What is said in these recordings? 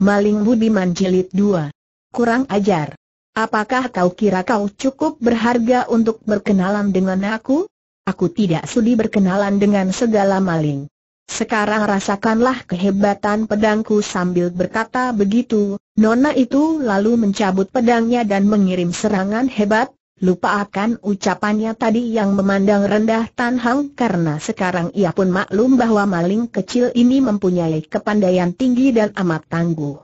Maling Budiman Jilid 2 Kurang ajar. Apakah kau kira kau cukup berharga untuk berkenalan dengan aku? Aku tidak sudi berkenalan dengan segala maling. Sekarang rasakanlah kehebatan pedangku sambil berkata begitu, Nona itu lalu mencabut pedangnya dan mengirim serangan hebat, lupa akan ucapannya tadi yang memandang rendah Tan Hang karena sekarang ia pun maklum bahwa maling kecil ini mempunyai kepandaian tinggi dan amat tangguh.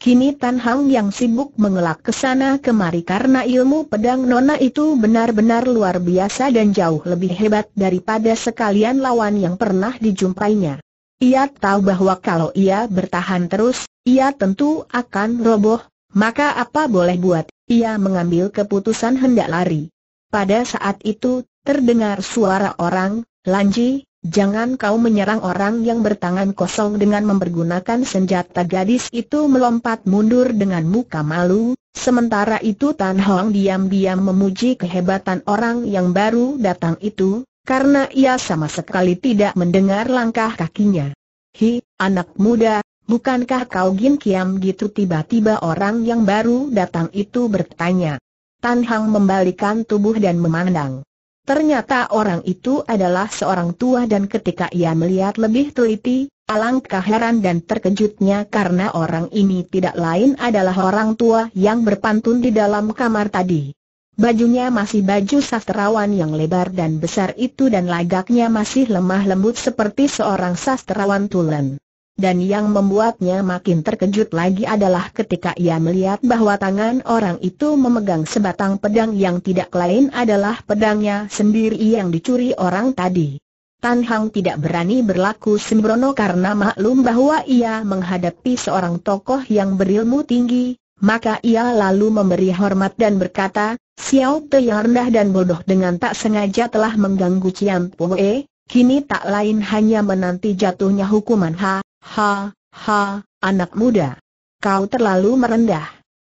Kini Tan Hang yang sibuk mengelak ke sana kemari karena ilmu pedang nona itu benar-benar luar biasa dan jauh lebih hebat daripada sekalian lawan yang pernah dijumpainya. Ia tahu bahwa kalau ia bertahan terus, ia tentu akan roboh, maka apa boleh buat, ia mengambil keputusan hendak lari. Pada saat itu, terdengar suara orang, Lanji, jangan kau menyerang orang yang bertangan kosong dengan mempergunakan senjata gadis itu melompat mundur dengan muka malu, sementara itu Tan Hong diam-diam memuji kehebatan orang yang baru datang itu, karena ia sama sekali tidak mendengar langkah kakinya. Hi, anak muda, Bukankah kau Gin Kiam gitu tiba-tiba orang yang baru datang itu bertanya. Tan Hang membalikan tubuh dan memandang. Ternyata orang itu adalah seorang tua dan ketika ia melihat lebih teliti, alangkah heran dan terkejutnya karena orang ini tidak lain adalah orang tua yang berpantun di dalam kamar tadi. Bajunya masih baju sastrawan yang lebar dan besar itu dan lagaknya masih lemah lembut seperti seorang sastrawan tulen. Dan yang membuatnya makin terkejut lagi adalah ketika ia melihat bahwa tangan orang itu memegang sebatang pedang yang tidak lain adalah pedangnya sendiri yang dicuri orang tadi. Tan Hang tidak berani berlaku sembrono karena maklum bahwa ia menghadapi seorang tokoh yang berilmu tinggi, maka ia lalu memberi hormat dan berkata, Xiao Te yang rendah dan bodoh dengan tak sengaja telah mengganggu Cian Poe, kini tak lain hanya menanti jatuhnya hukuman Ha, Ha, ha, anak muda. Kau terlalu merendah.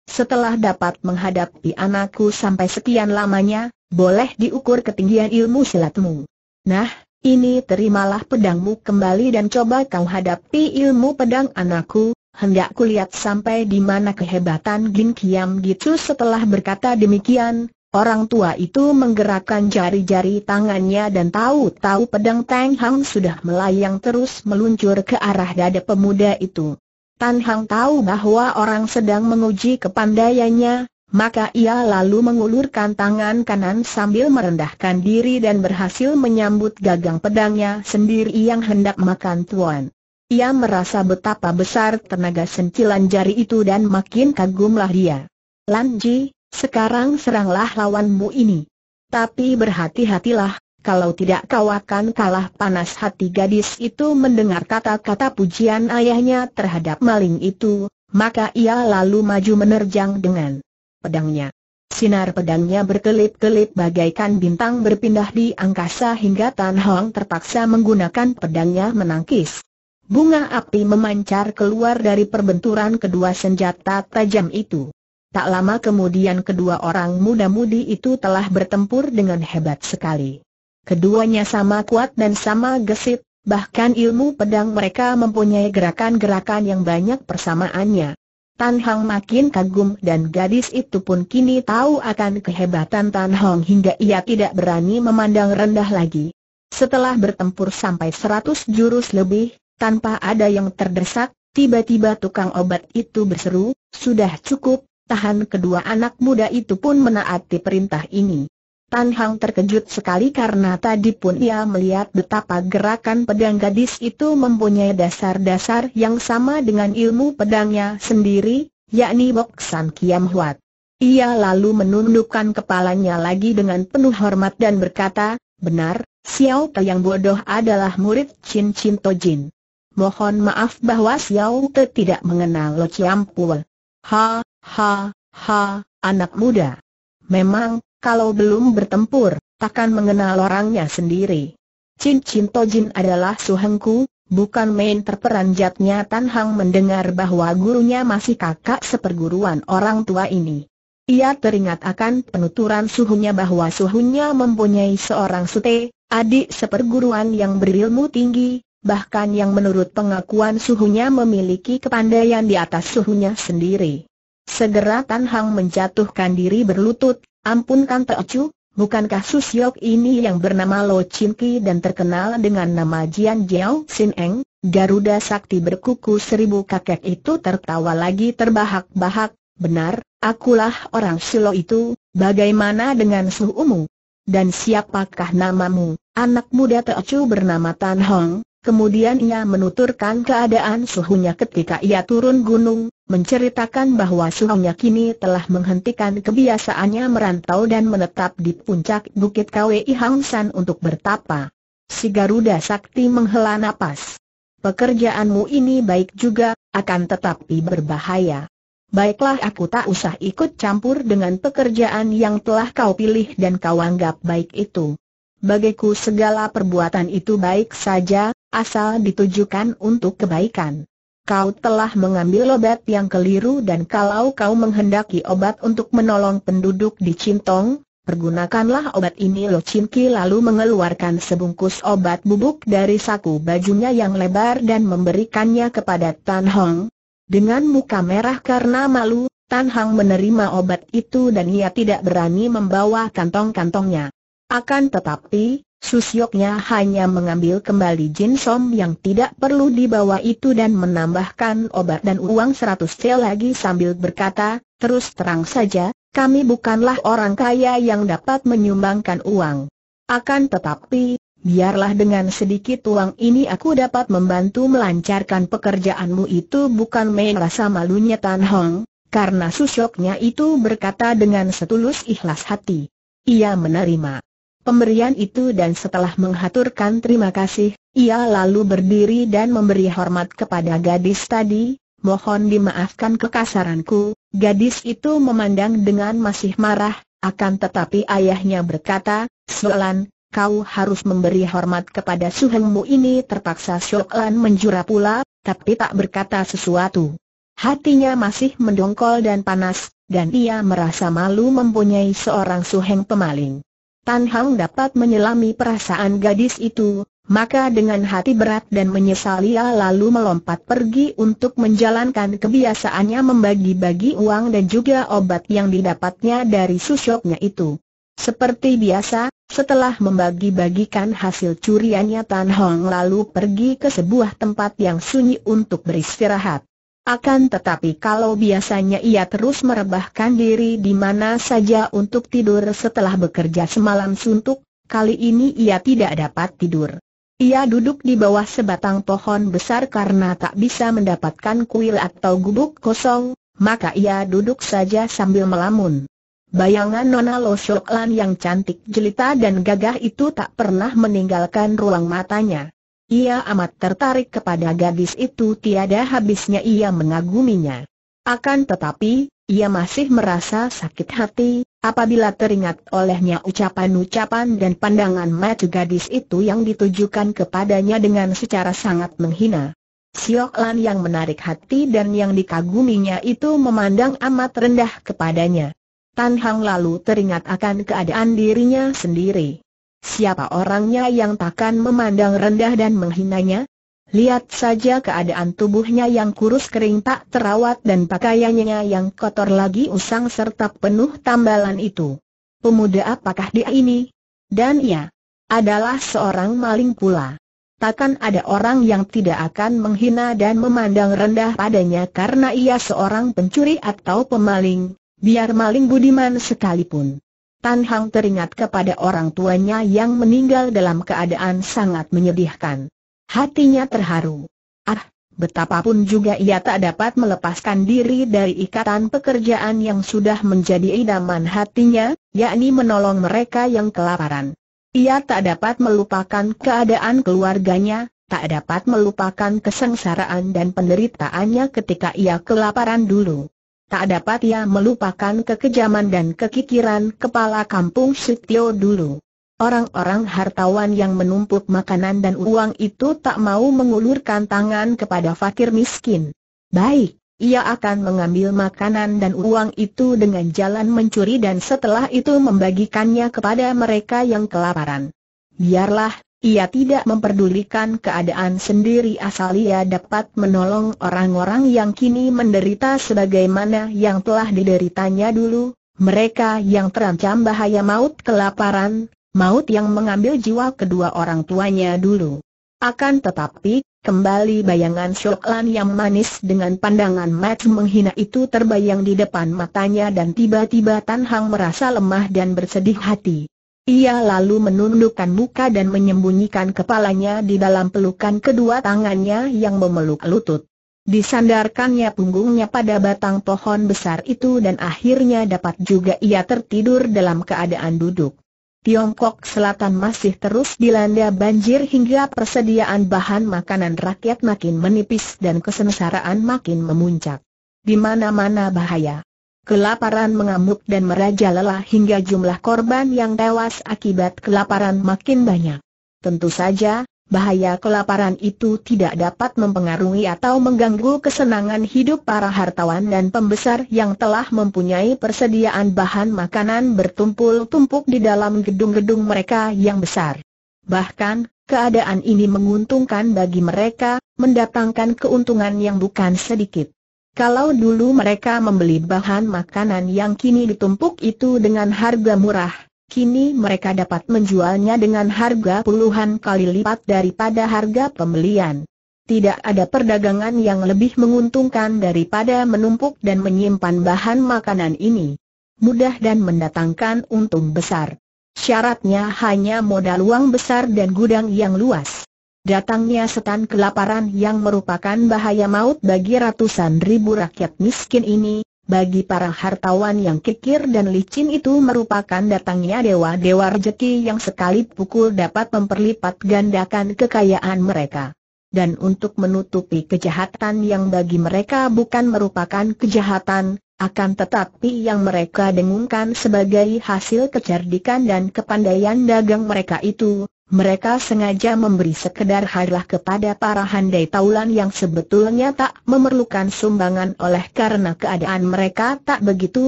Setelah dapat menghadapi anakku sampai sekian lamanya, boleh diukur ketinggian ilmu silatmu. Nah, ini terimalah pedangmu kembali dan coba kau hadapi ilmu pedang anakku, hendak kulihat sampai di mana kehebatan Gin Kiam gitu setelah berkata demikian, Orang tua itu menggerakkan jari-jari tangannya dan tahu-tahu pedang Tang Hang sudah melayang terus meluncur ke arah dada pemuda itu. Tan Hang tahu bahwa orang sedang menguji kepandaiannya, maka ia lalu mengulurkan tangan kanan sambil merendahkan diri dan berhasil menyambut gagang pedangnya sendiri yang hendak makan tuan. Ia merasa betapa besar tenaga sentilan jari itu dan makin kagumlah dia. Lanji, sekarang seranglah lawanmu ini. Tapi berhati-hatilah, kalau tidak kau akan kalah panas hati gadis itu mendengar kata-kata pujian ayahnya terhadap maling itu, maka ia lalu maju menerjang dengan pedangnya. Sinar pedangnya berkelip-kelip bagaikan bintang berpindah di angkasa hingga Tan Hong terpaksa menggunakan pedangnya menangkis. Bunga api memancar keluar dari perbenturan kedua senjata tajam itu. Tak lama kemudian kedua orang muda-mudi itu telah bertempur dengan hebat sekali. Keduanya sama kuat dan sama gesit, bahkan ilmu pedang mereka mempunyai gerakan-gerakan yang banyak persamaannya. Tan Hang makin kagum dan gadis itu pun kini tahu akan kehebatan Tan Hong hingga ia tidak berani memandang rendah lagi. Setelah bertempur sampai seratus jurus lebih, tanpa ada yang terdesak, tiba-tiba tukang obat itu berseru, sudah cukup, tahan kedua anak muda itu pun menaati perintah ini. Tan Hang terkejut sekali karena tadi pun ia melihat betapa gerakan pedang gadis itu mempunyai dasar-dasar yang sama dengan ilmu pedangnya sendiri, yakni Bok San Kiam Huat. Ia lalu menundukkan kepalanya lagi dengan penuh hormat dan berkata, benar, Xiao Te yang bodoh adalah murid Chin Chin Tojin. Mohon maaf bahwa Xiao Te tidak mengenal Lo Chiam Pue. Ha, Ha, ha, anak muda. Memang, kalau belum bertempur, takkan mengenal orangnya sendiri. Cin Cin Tojin adalah suhengku, bukan main terperanjatnya Tan Hang mendengar bahwa gurunya masih kakak seperguruan orang tua ini. Ia teringat akan penuturan suhunya bahwa suhunya mempunyai seorang sute, adik seperguruan yang berilmu tinggi, bahkan yang menurut pengakuan suhunya memiliki kepandaian di atas suhunya sendiri. Segera Tan Hang menjatuhkan diri berlutut, ampunkan Teocu, bukankah Susyok ini yang bernama Lo Chin Ki dan terkenal dengan nama Jian Jiao Sin Eng, Garuda Sakti berkuku seribu kakek itu tertawa lagi terbahak-bahak, benar, akulah orang Silo itu, bagaimana dengan suhumu? Dan siapakah namamu? Anak muda Teocu bernama Tan Hong, Kemudian ia menuturkan keadaan suhunya ketika ia turun gunung, menceritakan bahwa suhunya kini telah menghentikan kebiasaannya merantau dan menetap di puncak Bukit Kwei Hang San untuk bertapa. Si Garuda Sakti menghela napas. Pekerjaanmu ini baik juga, akan tetapi berbahaya. Baiklah aku tak usah ikut campur dengan pekerjaan yang telah kau pilih dan kau anggap baik itu. Bagiku segala perbuatan itu baik saja, asal ditujukan untuk kebaikan. Kau telah mengambil obat yang keliru dan kalau kau menghendaki obat untuk menolong penduduk di Cintong, pergunakanlah obat ini Lo Cinki lalu mengeluarkan sebungkus obat bubuk dari saku bajunya yang lebar dan memberikannya kepada Tan Hong. Dengan muka merah karena malu, Tan Hong menerima obat itu dan ia tidak berani membawa kantong-kantongnya. Akan tetapi, Susyoknya hanya mengambil kembali jinsom yang tidak perlu dibawa itu dan menambahkan obat dan uang seratus sel lagi sambil berkata, terus terang saja, kami bukanlah orang kaya yang dapat menyumbangkan uang. Akan tetapi, biarlah dengan sedikit uang ini aku dapat membantu melancarkan pekerjaanmu itu bukan main rasa malunya Tan Hong, karena Susyoknya itu berkata dengan setulus ikhlas hati. Ia menerima pemberian itu dan setelah menghaturkan terima kasih, ia lalu berdiri dan memberi hormat kepada gadis tadi, mohon dimaafkan kekasaranku, gadis itu memandang dengan masih marah, akan tetapi ayahnya berkata, Solan, kau harus memberi hormat kepada suhengmu ini terpaksa Solan menjura pula, tapi tak berkata sesuatu. Hatinya masih mendongkol dan panas, dan ia merasa malu mempunyai seorang suheng pemaling. Tan Hang dapat menyelami perasaan gadis itu, maka dengan hati berat dan menyesal ia lalu melompat pergi untuk menjalankan kebiasaannya membagi-bagi uang dan juga obat yang didapatnya dari susyoknya itu. Seperti biasa, setelah membagi-bagikan hasil curiannya Tan Hong lalu pergi ke sebuah tempat yang sunyi untuk beristirahat. Akan tetapi kalau biasanya ia terus merebahkan diri di mana saja untuk tidur setelah bekerja semalam suntuk, kali ini ia tidak dapat tidur. Ia duduk di bawah sebatang pohon besar karena tak bisa mendapatkan kuil atau gubuk kosong, maka ia duduk saja sambil melamun. Bayangan Nona Lo Shoklan yang cantik jelita dan gagah itu tak pernah meninggalkan ruang matanya. Ia amat tertarik kepada gadis itu tiada habisnya ia mengaguminya. Akan tetapi, ia masih merasa sakit hati, apabila teringat olehnya ucapan-ucapan dan pandangan mata gadis itu yang ditujukan kepadanya dengan secara sangat menghina. Siok Lan yang menarik hati dan yang dikaguminya itu memandang amat rendah kepadanya. Tan Hang lalu teringat akan keadaan dirinya sendiri. Siapa orangnya yang takkan memandang rendah dan menghinanya? Lihat saja keadaan tubuhnya yang kurus kering tak terawat dan pakaiannya yang kotor lagi usang serta penuh tambalan itu. Pemuda apakah dia ini? Dan ia adalah seorang maling pula. Takkan ada orang yang tidak akan menghina dan memandang rendah padanya karena ia seorang pencuri atau pemaling, biar maling budiman sekalipun. Tan Hang teringat kepada orang tuanya yang meninggal dalam keadaan sangat menyedihkan. Hatinya terharu. Ah, betapapun juga ia tak dapat melepaskan diri dari ikatan pekerjaan yang sudah menjadi idaman hatinya, yakni menolong mereka yang kelaparan. Ia tak dapat melupakan keadaan keluarganya, tak dapat melupakan kesengsaraan dan penderitaannya ketika ia kelaparan dulu tak dapat ia melupakan kekejaman dan kekikiran kepala kampung Sitio dulu. Orang-orang hartawan yang menumpuk makanan dan uang itu tak mau mengulurkan tangan kepada fakir miskin. Baik, ia akan mengambil makanan dan uang itu dengan jalan mencuri dan setelah itu membagikannya kepada mereka yang kelaparan. Biarlah, Ia tidak memperdulikan keadaan sendiri asal ia dapat menolong orang-orang yang kini menderita sebagaimana yang telah dideritanya dulu, mereka yang terancam bahaya maut kelaparan, maut yang mengambil jiwa kedua orang tuanya dulu. Akan tetapi, kembali bayangan Shoklan yang manis dengan pandangan mata menghina itu terbayang di depan matanya dan tiba-tiba Tan Hang merasa lemah dan bersedih hati. Ia lalu menundukkan muka dan menyembunyikan kepalanya di dalam pelukan kedua tangannya yang memeluk lutut. Disandarkannya punggungnya pada batang pohon besar itu dan akhirnya dapat juga ia tertidur dalam keadaan duduk. Tiongkok Selatan masih terus dilanda banjir hingga persediaan bahan makanan rakyat makin menipis dan kesengsaraan makin memuncak. Di mana-mana bahaya. Kelaparan mengamuk dan merajalela hingga jumlah korban yang tewas akibat kelaparan makin banyak. Tentu saja, bahaya kelaparan itu tidak dapat mempengaruhi atau mengganggu kesenangan hidup para hartawan dan pembesar yang telah mempunyai persediaan bahan makanan bertumpul-tumpuk di dalam gedung-gedung mereka yang besar. Bahkan, keadaan ini menguntungkan bagi mereka, mendatangkan keuntungan yang bukan sedikit. Kalau dulu mereka membeli bahan makanan yang kini ditumpuk itu dengan harga murah, kini mereka dapat menjualnya dengan harga puluhan kali lipat daripada harga pembelian. Tidak ada perdagangan yang lebih menguntungkan daripada menumpuk dan menyimpan bahan makanan ini. Mudah dan mendatangkan untung besar. Syaratnya hanya modal uang besar dan gudang yang luas. Datangnya setan kelaparan yang merupakan bahaya maut bagi ratusan ribu rakyat miskin ini, bagi para hartawan yang kikir dan licin itu merupakan datangnya dewa-dewa rejeki yang sekali pukul dapat memperlipat gandakan kekayaan mereka. Dan untuk menutupi kejahatan yang bagi mereka bukan merupakan kejahatan, akan tetapi yang mereka dengungkan sebagai hasil kecerdikan dan kepandaian dagang mereka itu, mereka sengaja memberi sekedar hadiah kepada para handai taulan yang sebetulnya tak memerlukan sumbangan oleh karena keadaan mereka tak begitu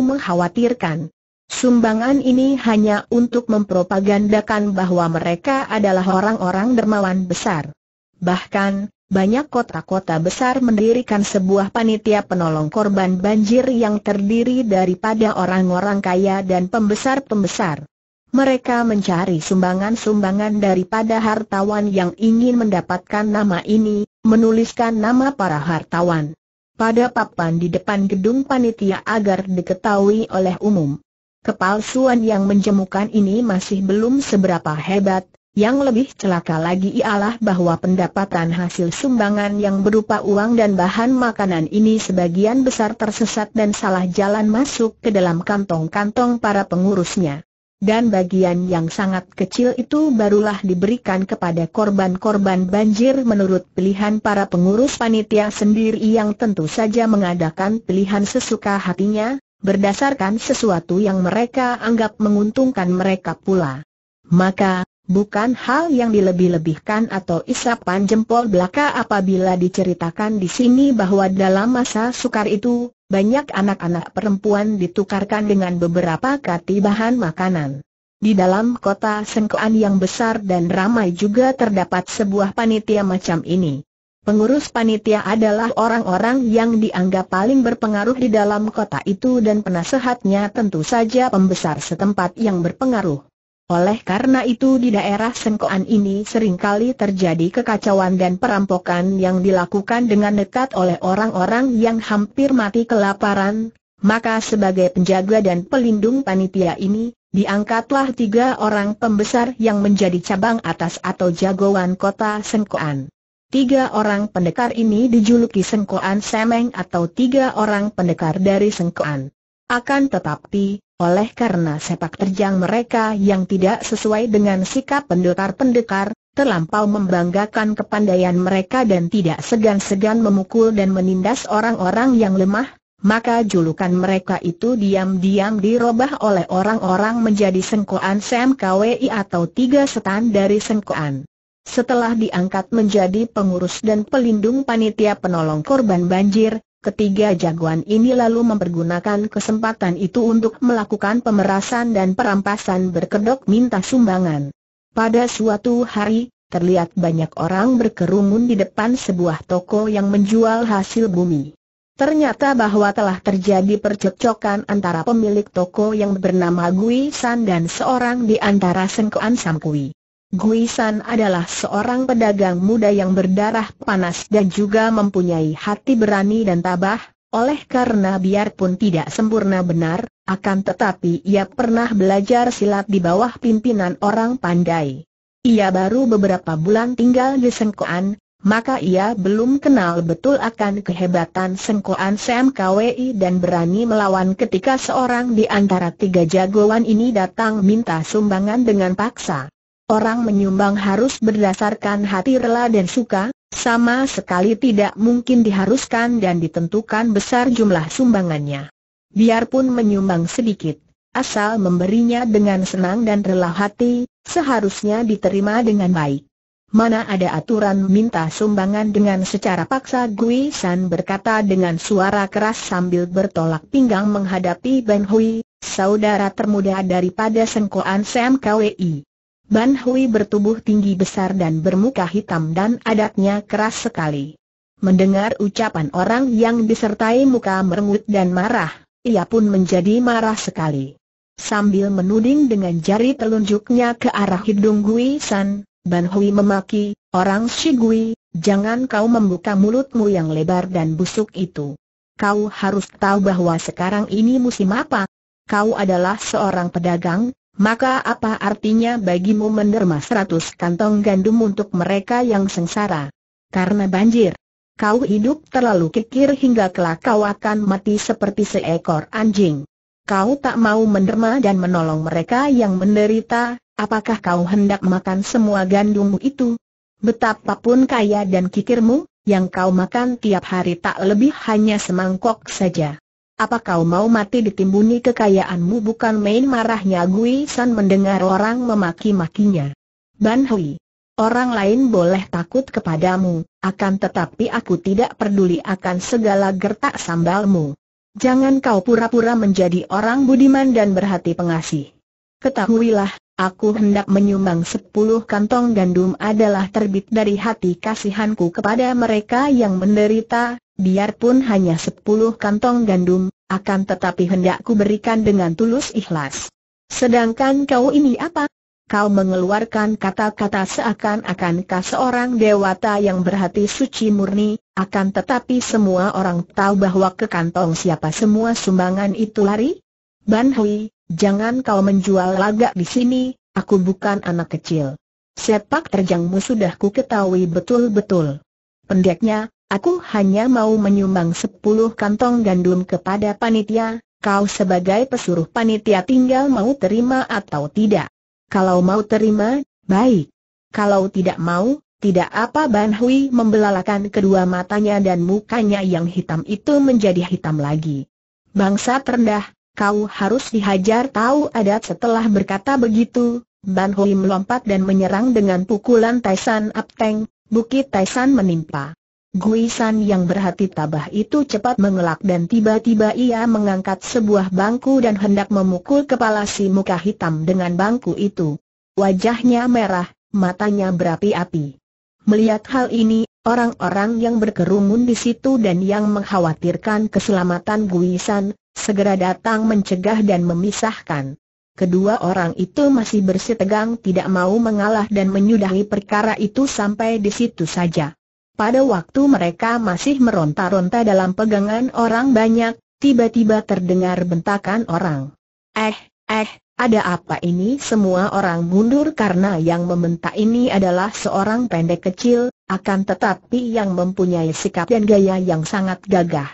mengkhawatirkan. Sumbangan ini hanya untuk mempropagandakan bahwa mereka adalah orang-orang dermawan besar. Bahkan, banyak kota-kota besar mendirikan sebuah panitia penolong korban banjir yang terdiri daripada orang-orang kaya dan pembesar-pembesar. Mereka mencari sumbangan-sumbangan daripada hartawan yang ingin mendapatkan nama ini, menuliskan nama para hartawan. Pada papan di depan gedung panitia agar diketahui oleh umum. Kepalsuan yang menjemukan ini masih belum seberapa hebat, yang lebih celaka lagi ialah bahwa pendapatan hasil sumbangan yang berupa uang dan bahan makanan ini sebagian besar tersesat dan salah jalan masuk ke dalam kantong-kantong para pengurusnya dan bagian yang sangat kecil itu barulah diberikan kepada korban-korban banjir menurut pilihan para pengurus panitia sendiri yang tentu saja mengadakan pilihan sesuka hatinya, berdasarkan sesuatu yang mereka anggap menguntungkan mereka pula. Maka, bukan hal yang dilebih-lebihkan atau isapan jempol belaka apabila diceritakan di sini bahwa dalam masa sukar itu, banyak anak-anak perempuan ditukarkan dengan beberapa kati bahan makanan. Di dalam kota Sengkoan yang besar dan ramai juga terdapat sebuah panitia macam ini. Pengurus panitia adalah orang-orang yang dianggap paling berpengaruh di dalam kota itu dan penasehatnya tentu saja pembesar setempat yang berpengaruh. Oleh karena itu di daerah Sengkoan ini sering kali terjadi kekacauan dan perampokan yang dilakukan dengan dekat oleh orang-orang yang hampir mati kelaparan, maka sebagai penjaga dan pelindung panitia ini, diangkatlah tiga orang pembesar yang menjadi cabang atas atau jagoan kota Sengkoan. Tiga orang pendekar ini dijuluki Sengkoan Semeng atau tiga orang pendekar dari Sengkoan. Akan tetapi, oleh karena sepak terjang mereka yang tidak sesuai dengan sikap pendekar-pendekar, terlampau membanggakan kepandaian mereka dan tidak segan-segan memukul dan menindas orang-orang yang lemah, maka julukan mereka itu diam-diam dirubah oleh orang-orang menjadi Sengkoan Sam KWI atau tiga setan dari Sengkoan. Setelah diangkat menjadi pengurus dan pelindung panitia penolong korban banjir, Ketiga jagoan ini lalu mempergunakan kesempatan itu untuk melakukan pemerasan dan perampasan berkedok minta sumbangan. Pada suatu hari, terlihat banyak orang berkerumun di depan sebuah toko yang menjual hasil bumi. Ternyata bahwa telah terjadi percekcokan antara pemilik toko yang bernama Gui San dan seorang di antara Sengkoan Samkui. Gui San adalah seorang pedagang muda yang berdarah panas dan juga mempunyai hati berani dan tabah, oleh karena biarpun tidak sempurna benar, akan tetapi ia pernah belajar silat di bawah pimpinan orang pandai. Ia baru beberapa bulan tinggal di Sengkoan, maka ia belum kenal betul akan kehebatan Sengkoan Sam dan berani melawan ketika seorang di antara tiga jagoan ini datang minta sumbangan dengan paksa. Orang menyumbang harus berdasarkan hati rela dan suka, sama sekali tidak mungkin diharuskan dan ditentukan besar jumlah sumbangannya. Biarpun menyumbang sedikit, asal memberinya dengan senang dan rela hati, seharusnya diterima dengan baik. Mana ada aturan minta sumbangan dengan secara paksa Gui San berkata dengan suara keras sambil bertolak pinggang menghadapi Ben Hui, saudara termuda daripada Sengkoan Sam KWI. Ban Hui bertubuh tinggi besar dan bermuka hitam dan adatnya keras sekali. Mendengar ucapan orang yang disertai muka merengut dan marah, ia pun menjadi marah sekali. Sambil menuding dengan jari telunjuknya ke arah hidung Gui San, Ban Hui memaki, orang si Gui, jangan kau membuka mulutmu yang lebar dan busuk itu. Kau harus tahu bahwa sekarang ini musim apa. Kau adalah seorang pedagang, maka apa artinya bagimu menerima seratus kantong gandum untuk mereka yang sengsara? Karena banjir. Kau hidup terlalu kikir hingga kelak kau akan mati seperti seekor anjing. Kau tak mau menerima dan menolong mereka yang menderita, apakah kau hendak makan semua gandummu itu? Betapapun kaya dan kikirmu, yang kau makan tiap hari tak lebih hanya semangkok saja. Apa kau mau mati ditimbuni kekayaanmu bukan main marahnya Gui San mendengar orang memaki-makinya. Ban Hui. Orang lain boleh takut kepadamu, akan tetapi aku tidak peduli akan segala gertak sambalmu. Jangan kau pura-pura menjadi orang budiman dan berhati pengasih. Ketahuilah, aku hendak menyumbang sepuluh kantong gandum adalah terbit dari hati kasihanku kepada mereka yang menderita, biarpun hanya sepuluh kantong gandum, akan tetapi hendakku berikan dengan tulus ikhlas. Sedangkan kau ini apa? Kau mengeluarkan kata-kata seakan-akan kau seorang dewata yang berhati suci murni, akan tetapi semua orang tahu bahwa ke kantong siapa semua sumbangan itu lari? Ban Hui, jangan kau menjual lagak di sini, aku bukan anak kecil. Sepak terjangmu sudah ku ketahui betul-betul. Pendeknya, Aku hanya mau menyumbang sepuluh kantong gandum kepada panitia, kau sebagai pesuruh panitia tinggal mau terima atau tidak. Kalau mau terima, baik. Kalau tidak mau, tidak apa Ban Hui membelalakan kedua matanya dan mukanya yang hitam itu menjadi hitam lagi. Bangsa terendah, kau harus dihajar tahu adat setelah berkata begitu, Ban Hui melompat dan menyerang dengan pukulan Taisan Apteng, Bukit Taisan menimpa. Guisan yang berhati tabah itu cepat mengelak dan tiba-tiba ia mengangkat sebuah bangku dan hendak memukul kepala si muka hitam dengan bangku itu. Wajahnya merah, matanya berapi-api. Melihat hal ini, orang-orang yang berkerumun di situ dan yang mengkhawatirkan keselamatan Guisan, segera datang mencegah dan memisahkan. Kedua orang itu masih bersitegang tidak mau mengalah dan menyudahi perkara itu sampai di situ saja. Pada waktu mereka masih meronta-ronta dalam pegangan orang banyak, tiba-tiba terdengar bentakan orang. Eh, eh, ada apa ini? Semua orang mundur karena yang membentak ini adalah seorang pendek kecil, akan tetapi yang mempunyai sikap dan gaya yang sangat gagah.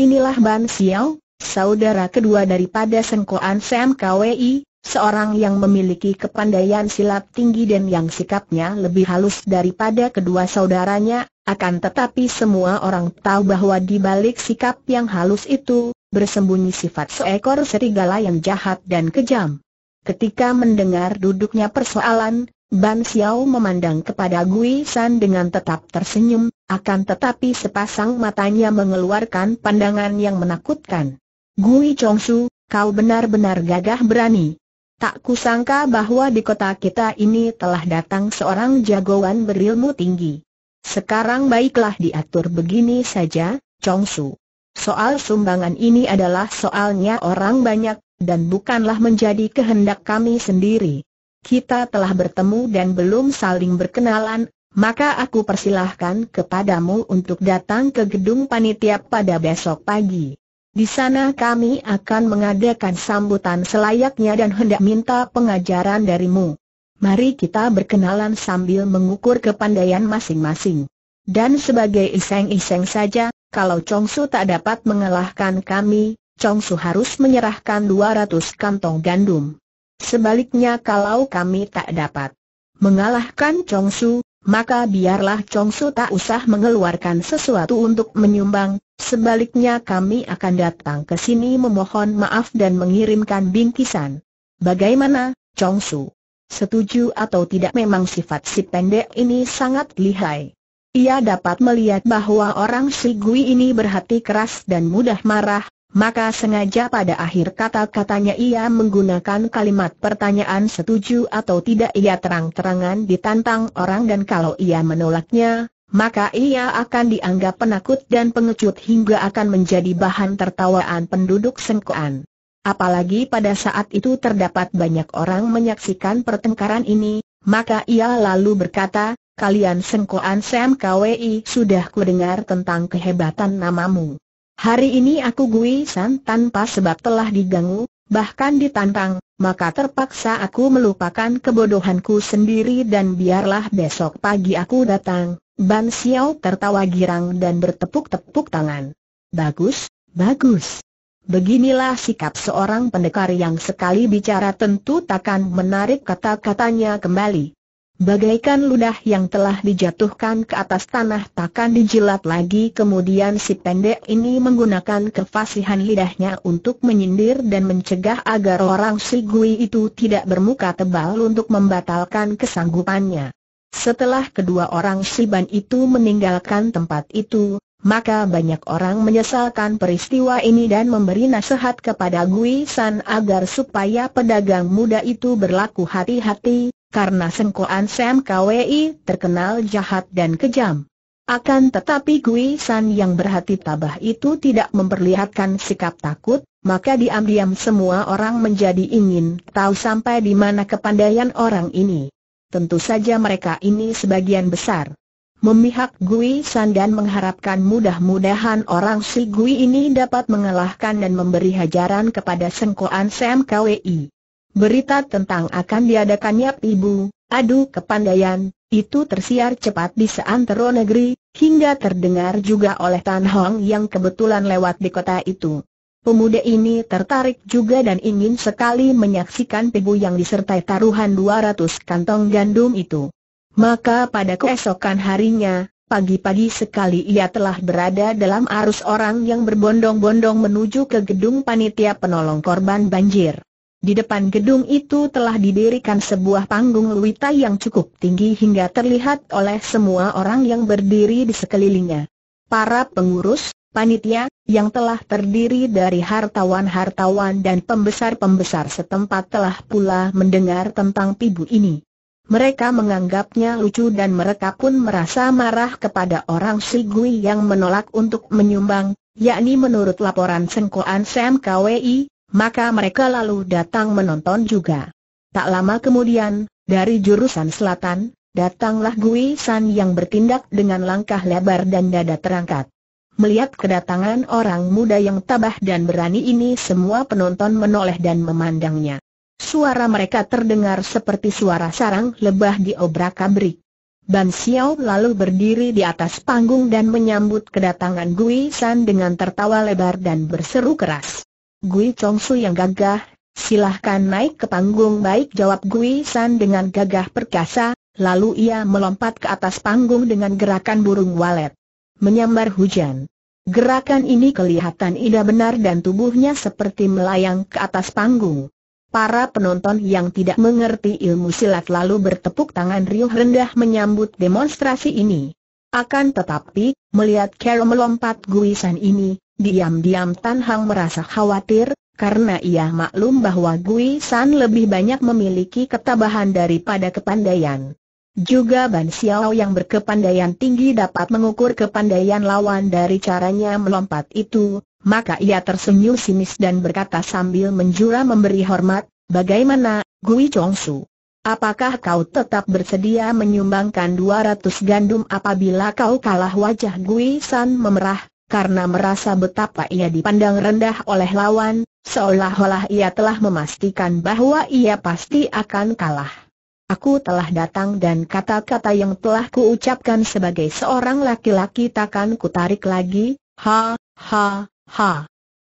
Inilah Ban Xiao, saudara kedua daripada Sengkoan Sam KWI, seorang yang memiliki kepandaian silat tinggi dan yang sikapnya lebih halus daripada kedua saudaranya, akan tetapi semua orang tahu bahwa di balik sikap yang halus itu, bersembunyi sifat seekor serigala yang jahat dan kejam. Ketika mendengar duduknya persoalan, Ban Xiao memandang kepada Gui San dengan tetap tersenyum, akan tetapi sepasang matanya mengeluarkan pandangan yang menakutkan. Gui Chongsu, kau benar-benar gagah berani. Tak kusangka bahwa di kota kita ini telah datang seorang jagoan berilmu tinggi. Sekarang baiklah diatur begini saja, Chongsu. Soal sumbangan ini adalah soalnya orang banyak, dan bukanlah menjadi kehendak kami sendiri. Kita telah bertemu dan belum saling berkenalan, maka aku persilahkan kepadamu untuk datang ke gedung panitia pada besok pagi. Di sana kami akan mengadakan sambutan selayaknya dan hendak minta pengajaran darimu. Mari kita berkenalan sambil mengukur kepandaian masing-masing. Dan sebagai iseng-iseng saja, kalau Chongsu tak dapat mengalahkan kami, Chongsu harus menyerahkan 200 kantong gandum. Sebaliknya kalau kami tak dapat mengalahkan Chongsu, maka biarlah Chongsu tak usah mengeluarkan sesuatu untuk menyumbang, sebaliknya kami akan datang ke sini memohon maaf dan mengirimkan bingkisan. Bagaimana, Chongsu? Setuju atau tidak memang sifat si pendek ini sangat lihai. Ia dapat melihat bahwa orang si Gui ini berhati keras dan mudah marah, maka sengaja pada akhir kata-katanya ia menggunakan kalimat pertanyaan setuju atau tidak ia terang-terangan ditantang orang dan kalau ia menolaknya, maka ia akan dianggap penakut dan pengecut hingga akan menjadi bahan tertawaan penduduk sengkoan. Apalagi pada saat itu terdapat banyak orang menyaksikan pertengkaran ini, maka ia lalu berkata, kalian sengkoan Sam KWI sudah kudengar tentang kehebatan namamu. Hari ini aku Gui San tanpa sebab telah diganggu, bahkan ditantang, maka terpaksa aku melupakan kebodohanku sendiri dan biarlah besok pagi aku datang. Ban Xiao tertawa girang dan bertepuk-tepuk tangan. Bagus, bagus. Beginilah sikap seorang pendekar yang sekali bicara tentu takkan menarik kata-katanya kembali. Bagaikan ludah yang telah dijatuhkan ke atas tanah takkan dijilat lagi kemudian si pendek ini menggunakan kefasihan lidahnya untuk menyindir dan mencegah agar orang si Gui itu tidak bermuka tebal untuk membatalkan kesanggupannya. Setelah kedua orang Siban itu meninggalkan tempat itu, maka banyak orang menyesalkan peristiwa ini dan memberi nasihat kepada Gui San agar supaya pedagang muda itu berlaku hati-hati, karena sengkoan Sam KWI terkenal jahat dan kejam. Akan tetapi Gui San yang berhati tabah itu tidak memperlihatkan sikap takut, maka diam-diam semua orang menjadi ingin tahu sampai di mana kepandaian orang ini. Tentu saja mereka ini sebagian besar memihak Gui San dan mengharapkan mudah-mudahan orang si Gui ini dapat mengalahkan dan memberi hajaran kepada sengkoan Sam KWI. Berita tentang akan diadakannya Ibu, adu kepandaian, itu tersiar cepat di seantero negeri, hingga terdengar juga oleh Tan Hong yang kebetulan lewat di kota itu. Pemuda ini tertarik juga dan ingin sekali menyaksikan Ibu yang disertai taruhan 200 kantong gandum itu. Maka pada keesokan harinya, pagi-pagi sekali ia telah berada dalam arus orang yang berbondong-bondong menuju ke gedung panitia penolong korban banjir. Di depan gedung itu telah didirikan sebuah panggung luita yang cukup tinggi hingga terlihat oleh semua orang yang berdiri di sekelilingnya. Para pengurus, panitia, yang telah terdiri dari hartawan-hartawan dan pembesar-pembesar setempat telah pula mendengar tentang pibu ini. Mereka menganggapnya lucu dan mereka pun merasa marah kepada orang Sigui yang menolak untuk menyumbang, yakni menurut laporan Sengkoan Sam KWI, maka mereka lalu datang menonton juga. Tak lama kemudian, dari jurusan selatan, datanglah Gui San yang bertindak dengan langkah lebar dan dada terangkat. Melihat kedatangan orang muda yang tabah dan berani ini semua penonton menoleh dan memandangnya. Suara mereka terdengar seperti suara sarang lebah di obrak-abrik. Ban Xiao lalu berdiri di atas panggung dan menyambut kedatangan Gui San dengan tertawa lebar dan berseru keras. Gui Chong Su yang gagah, silahkan naik ke panggung baik jawab Gui San dengan gagah perkasa, lalu ia melompat ke atas panggung dengan gerakan burung walet. Menyambar hujan. Gerakan ini kelihatan indah benar dan tubuhnya seperti melayang ke atas panggung. Para penonton yang tidak mengerti ilmu silat lalu bertepuk tangan riuh rendah menyambut demonstrasi ini. Akan tetapi, melihat Carol melompat Gui San ini, Diam-diam Tan Hang merasa khawatir, karena ia maklum bahwa Gui San lebih banyak memiliki ketabahan daripada kepandaian. Juga Ban Xiao yang berkepandaian tinggi dapat mengukur kepandaian lawan dari caranya melompat itu, maka ia tersenyum sinis dan berkata sambil menjura memberi hormat, bagaimana, Gui Chongsu? Apakah kau tetap bersedia menyumbangkan 200 gandum apabila kau kalah wajah Gui San memerah, karena merasa betapa ia dipandang rendah oleh lawan, seolah-olah ia telah memastikan bahwa ia pasti akan kalah. Aku telah datang dan kata-kata yang telah kuucapkan sebagai seorang laki-laki takkan kutarik lagi, ha, ha, ha.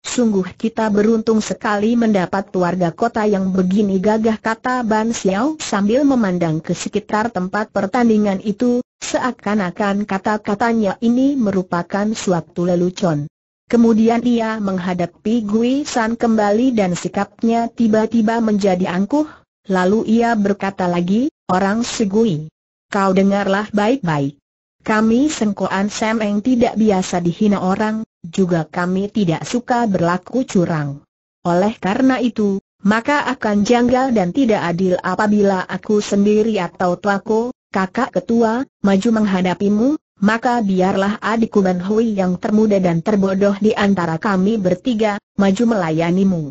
Sungguh kita beruntung sekali mendapat keluarga kota yang begini gagah kata Ban Xiao sambil memandang ke sekitar tempat pertandingan itu, seakan-akan kata-katanya ini merupakan suatu lelucon. Kemudian ia menghadapi Gui San kembali dan sikapnya tiba-tiba menjadi angkuh, lalu ia berkata lagi, orang Segui. Kau dengarlah baik-baik. Kami Sengkoan Sam yang tidak biasa dihina orang, juga kami tidak suka berlaku curang. Oleh karena itu, maka akan janggal dan tidak adil apabila aku sendiri atau tuaku, kakak ketua, maju menghadapimu, maka biarlah adikku Ban Hui yang termuda dan terbodoh di antara kami bertiga, maju melayanimu.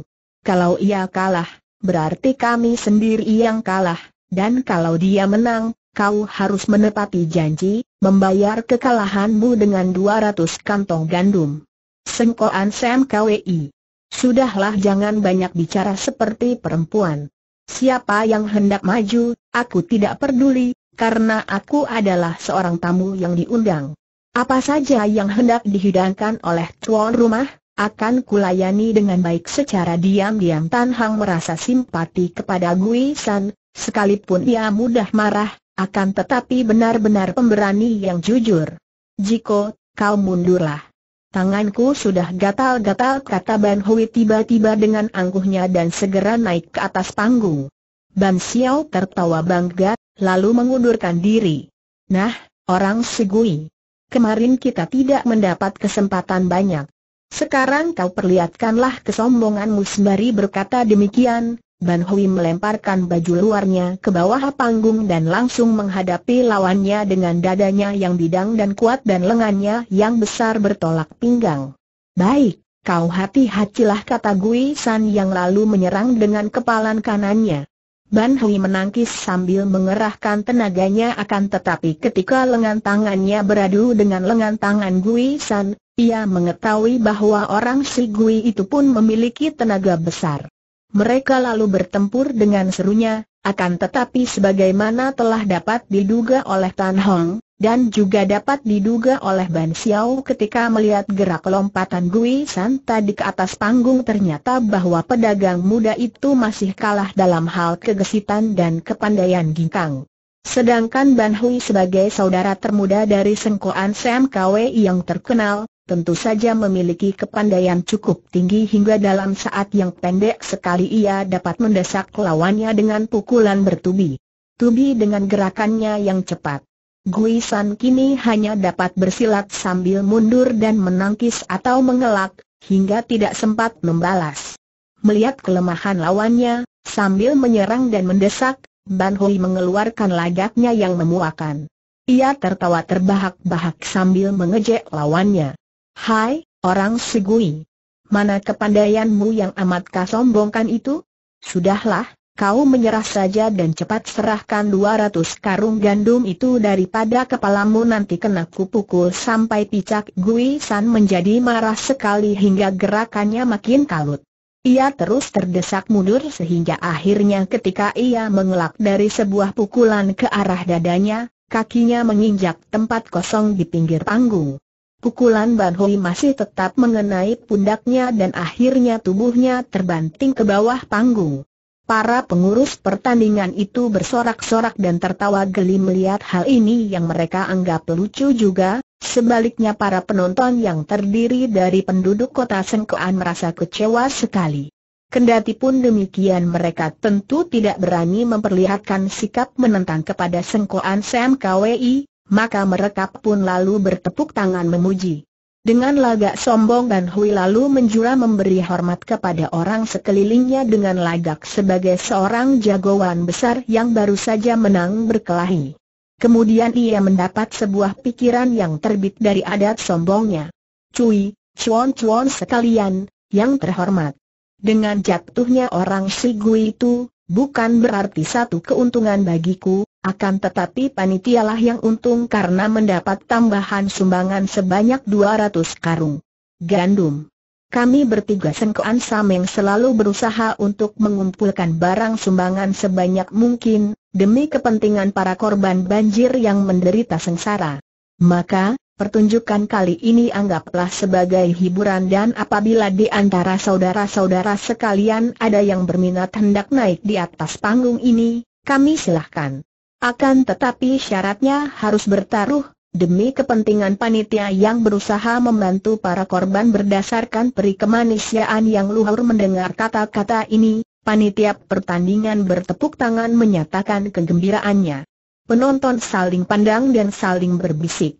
Kalau ia kalah, berarti kami sendiri yang kalah, dan kalau dia menang, kau harus menepati janji, membayar kekalahanmu dengan 200 kantong gandum. Sengkoan Sam KWI. Sudahlah jangan banyak bicara seperti perempuan. Siapa yang hendak maju, aku tidak peduli, karena aku adalah seorang tamu yang diundang. Apa saja yang hendak dihidangkan oleh tuan rumah, akan kulayani dengan baik secara diam-diam Tan Hang merasa simpati kepada Gui San, sekalipun ia mudah marah, akan tetapi benar-benar pemberani yang jujur. Jiko, kau mundurlah. Tanganku sudah gatal-gatal kata Ban Hui tiba-tiba dengan angkuhnya dan segera naik ke atas panggung. Ban Xiao tertawa bangga, lalu mengundurkan diri. Nah, orang Segui. Kemarin kita tidak mendapat kesempatan banyak. Sekarang kau perlihatkanlah kesombonganmu sembari berkata demikian, Ban Hui melemparkan baju luarnya ke bawah panggung dan langsung menghadapi lawannya dengan dadanya yang bidang dan kuat dan lengannya yang besar bertolak pinggang. Baik, kau hati-hatilah kata Gui San yang lalu menyerang dengan kepalan kanannya. Ban Hui menangkis sambil mengerahkan tenaganya akan tetapi ketika lengan tangannya beradu dengan lengan tangan Gui San, ia mengetahui bahwa orang si Gui itu pun memiliki tenaga besar. Mereka lalu bertempur dengan serunya, akan tetapi sebagaimana telah dapat diduga oleh Tan Hong, dan juga dapat diduga oleh Ban Xiao ketika melihat gerak lompatan Gui San tadi ke atas panggung ternyata bahwa pedagang muda itu masih kalah dalam hal kegesitan dan kepandaian ginkang. Sedangkan Ban Hui sebagai saudara termuda dari Sengkoan Sam Kwe yang terkenal, tentu saja memiliki kepandaian cukup tinggi hingga dalam saat yang pendek sekali ia dapat mendesak lawannya dengan pukulan bertubi. Tubi dengan gerakannya yang cepat. Gui San kini hanya dapat bersilat sambil mundur dan menangkis atau mengelak, hingga tidak sempat membalas. Melihat kelemahan lawannya, sambil menyerang dan mendesak, Ban Hui mengeluarkan lagaknya yang memuakan. Ia tertawa terbahak-bahak sambil mengejek lawannya. Hai, orang segui. Mana kepandaianmu yang amat kau sombongkan itu? Sudahlah, kau menyerah saja dan cepat serahkan 200 karung gandum itu daripada kepalamu nanti kena kupukul sampai picak Gui San menjadi marah sekali hingga gerakannya makin kalut. Ia terus terdesak mundur sehingga akhirnya ketika ia mengelak dari sebuah pukulan ke arah dadanya, kakinya menginjak tempat kosong di pinggir panggung. Pukulan Ban Hui masih tetap mengenai pundaknya dan akhirnya tubuhnya terbanting ke bawah panggung. Para pengurus pertandingan itu bersorak-sorak dan tertawa geli melihat hal ini yang mereka anggap lucu juga, sebaliknya para penonton yang terdiri dari penduduk kota Sengkoan merasa kecewa sekali. Kendati pun demikian mereka tentu tidak berani memperlihatkan sikap menentang kepada Sengkoan Sam KWI, maka mereka pun lalu bertepuk tangan memuji. Dengan lagak sombong dan hui lalu menjura memberi hormat kepada orang sekelilingnya dengan lagak sebagai seorang jagoan besar yang baru saja menang berkelahi. Kemudian ia mendapat sebuah pikiran yang terbit dari adat sombongnya. Cui, cuan-cuan sekalian, yang terhormat. Dengan jatuhnya orang Shigui itu, bukan berarti satu keuntungan bagiku, akan tetapi panitialah yang untung karena mendapat tambahan sumbangan sebanyak 200 karung gandum. Kami bertiga Sengkoan Sameng selalu berusaha untuk mengumpulkan barang sumbangan sebanyak mungkin, demi kepentingan para korban banjir yang menderita sengsara. Maka, pertunjukan kali ini anggaplah sebagai hiburan dan apabila di antara saudara-saudara sekalian ada yang berminat hendak naik di atas panggung ini, kami silahkan. Akan tetapi syaratnya harus bertaruh, demi kepentingan panitia yang berusaha membantu para korban berdasarkan peri kemanusiaan yang luhur mendengar kata-kata ini, panitia pertandingan bertepuk tangan menyatakan kegembiraannya. Penonton saling pandang dan saling berbisik.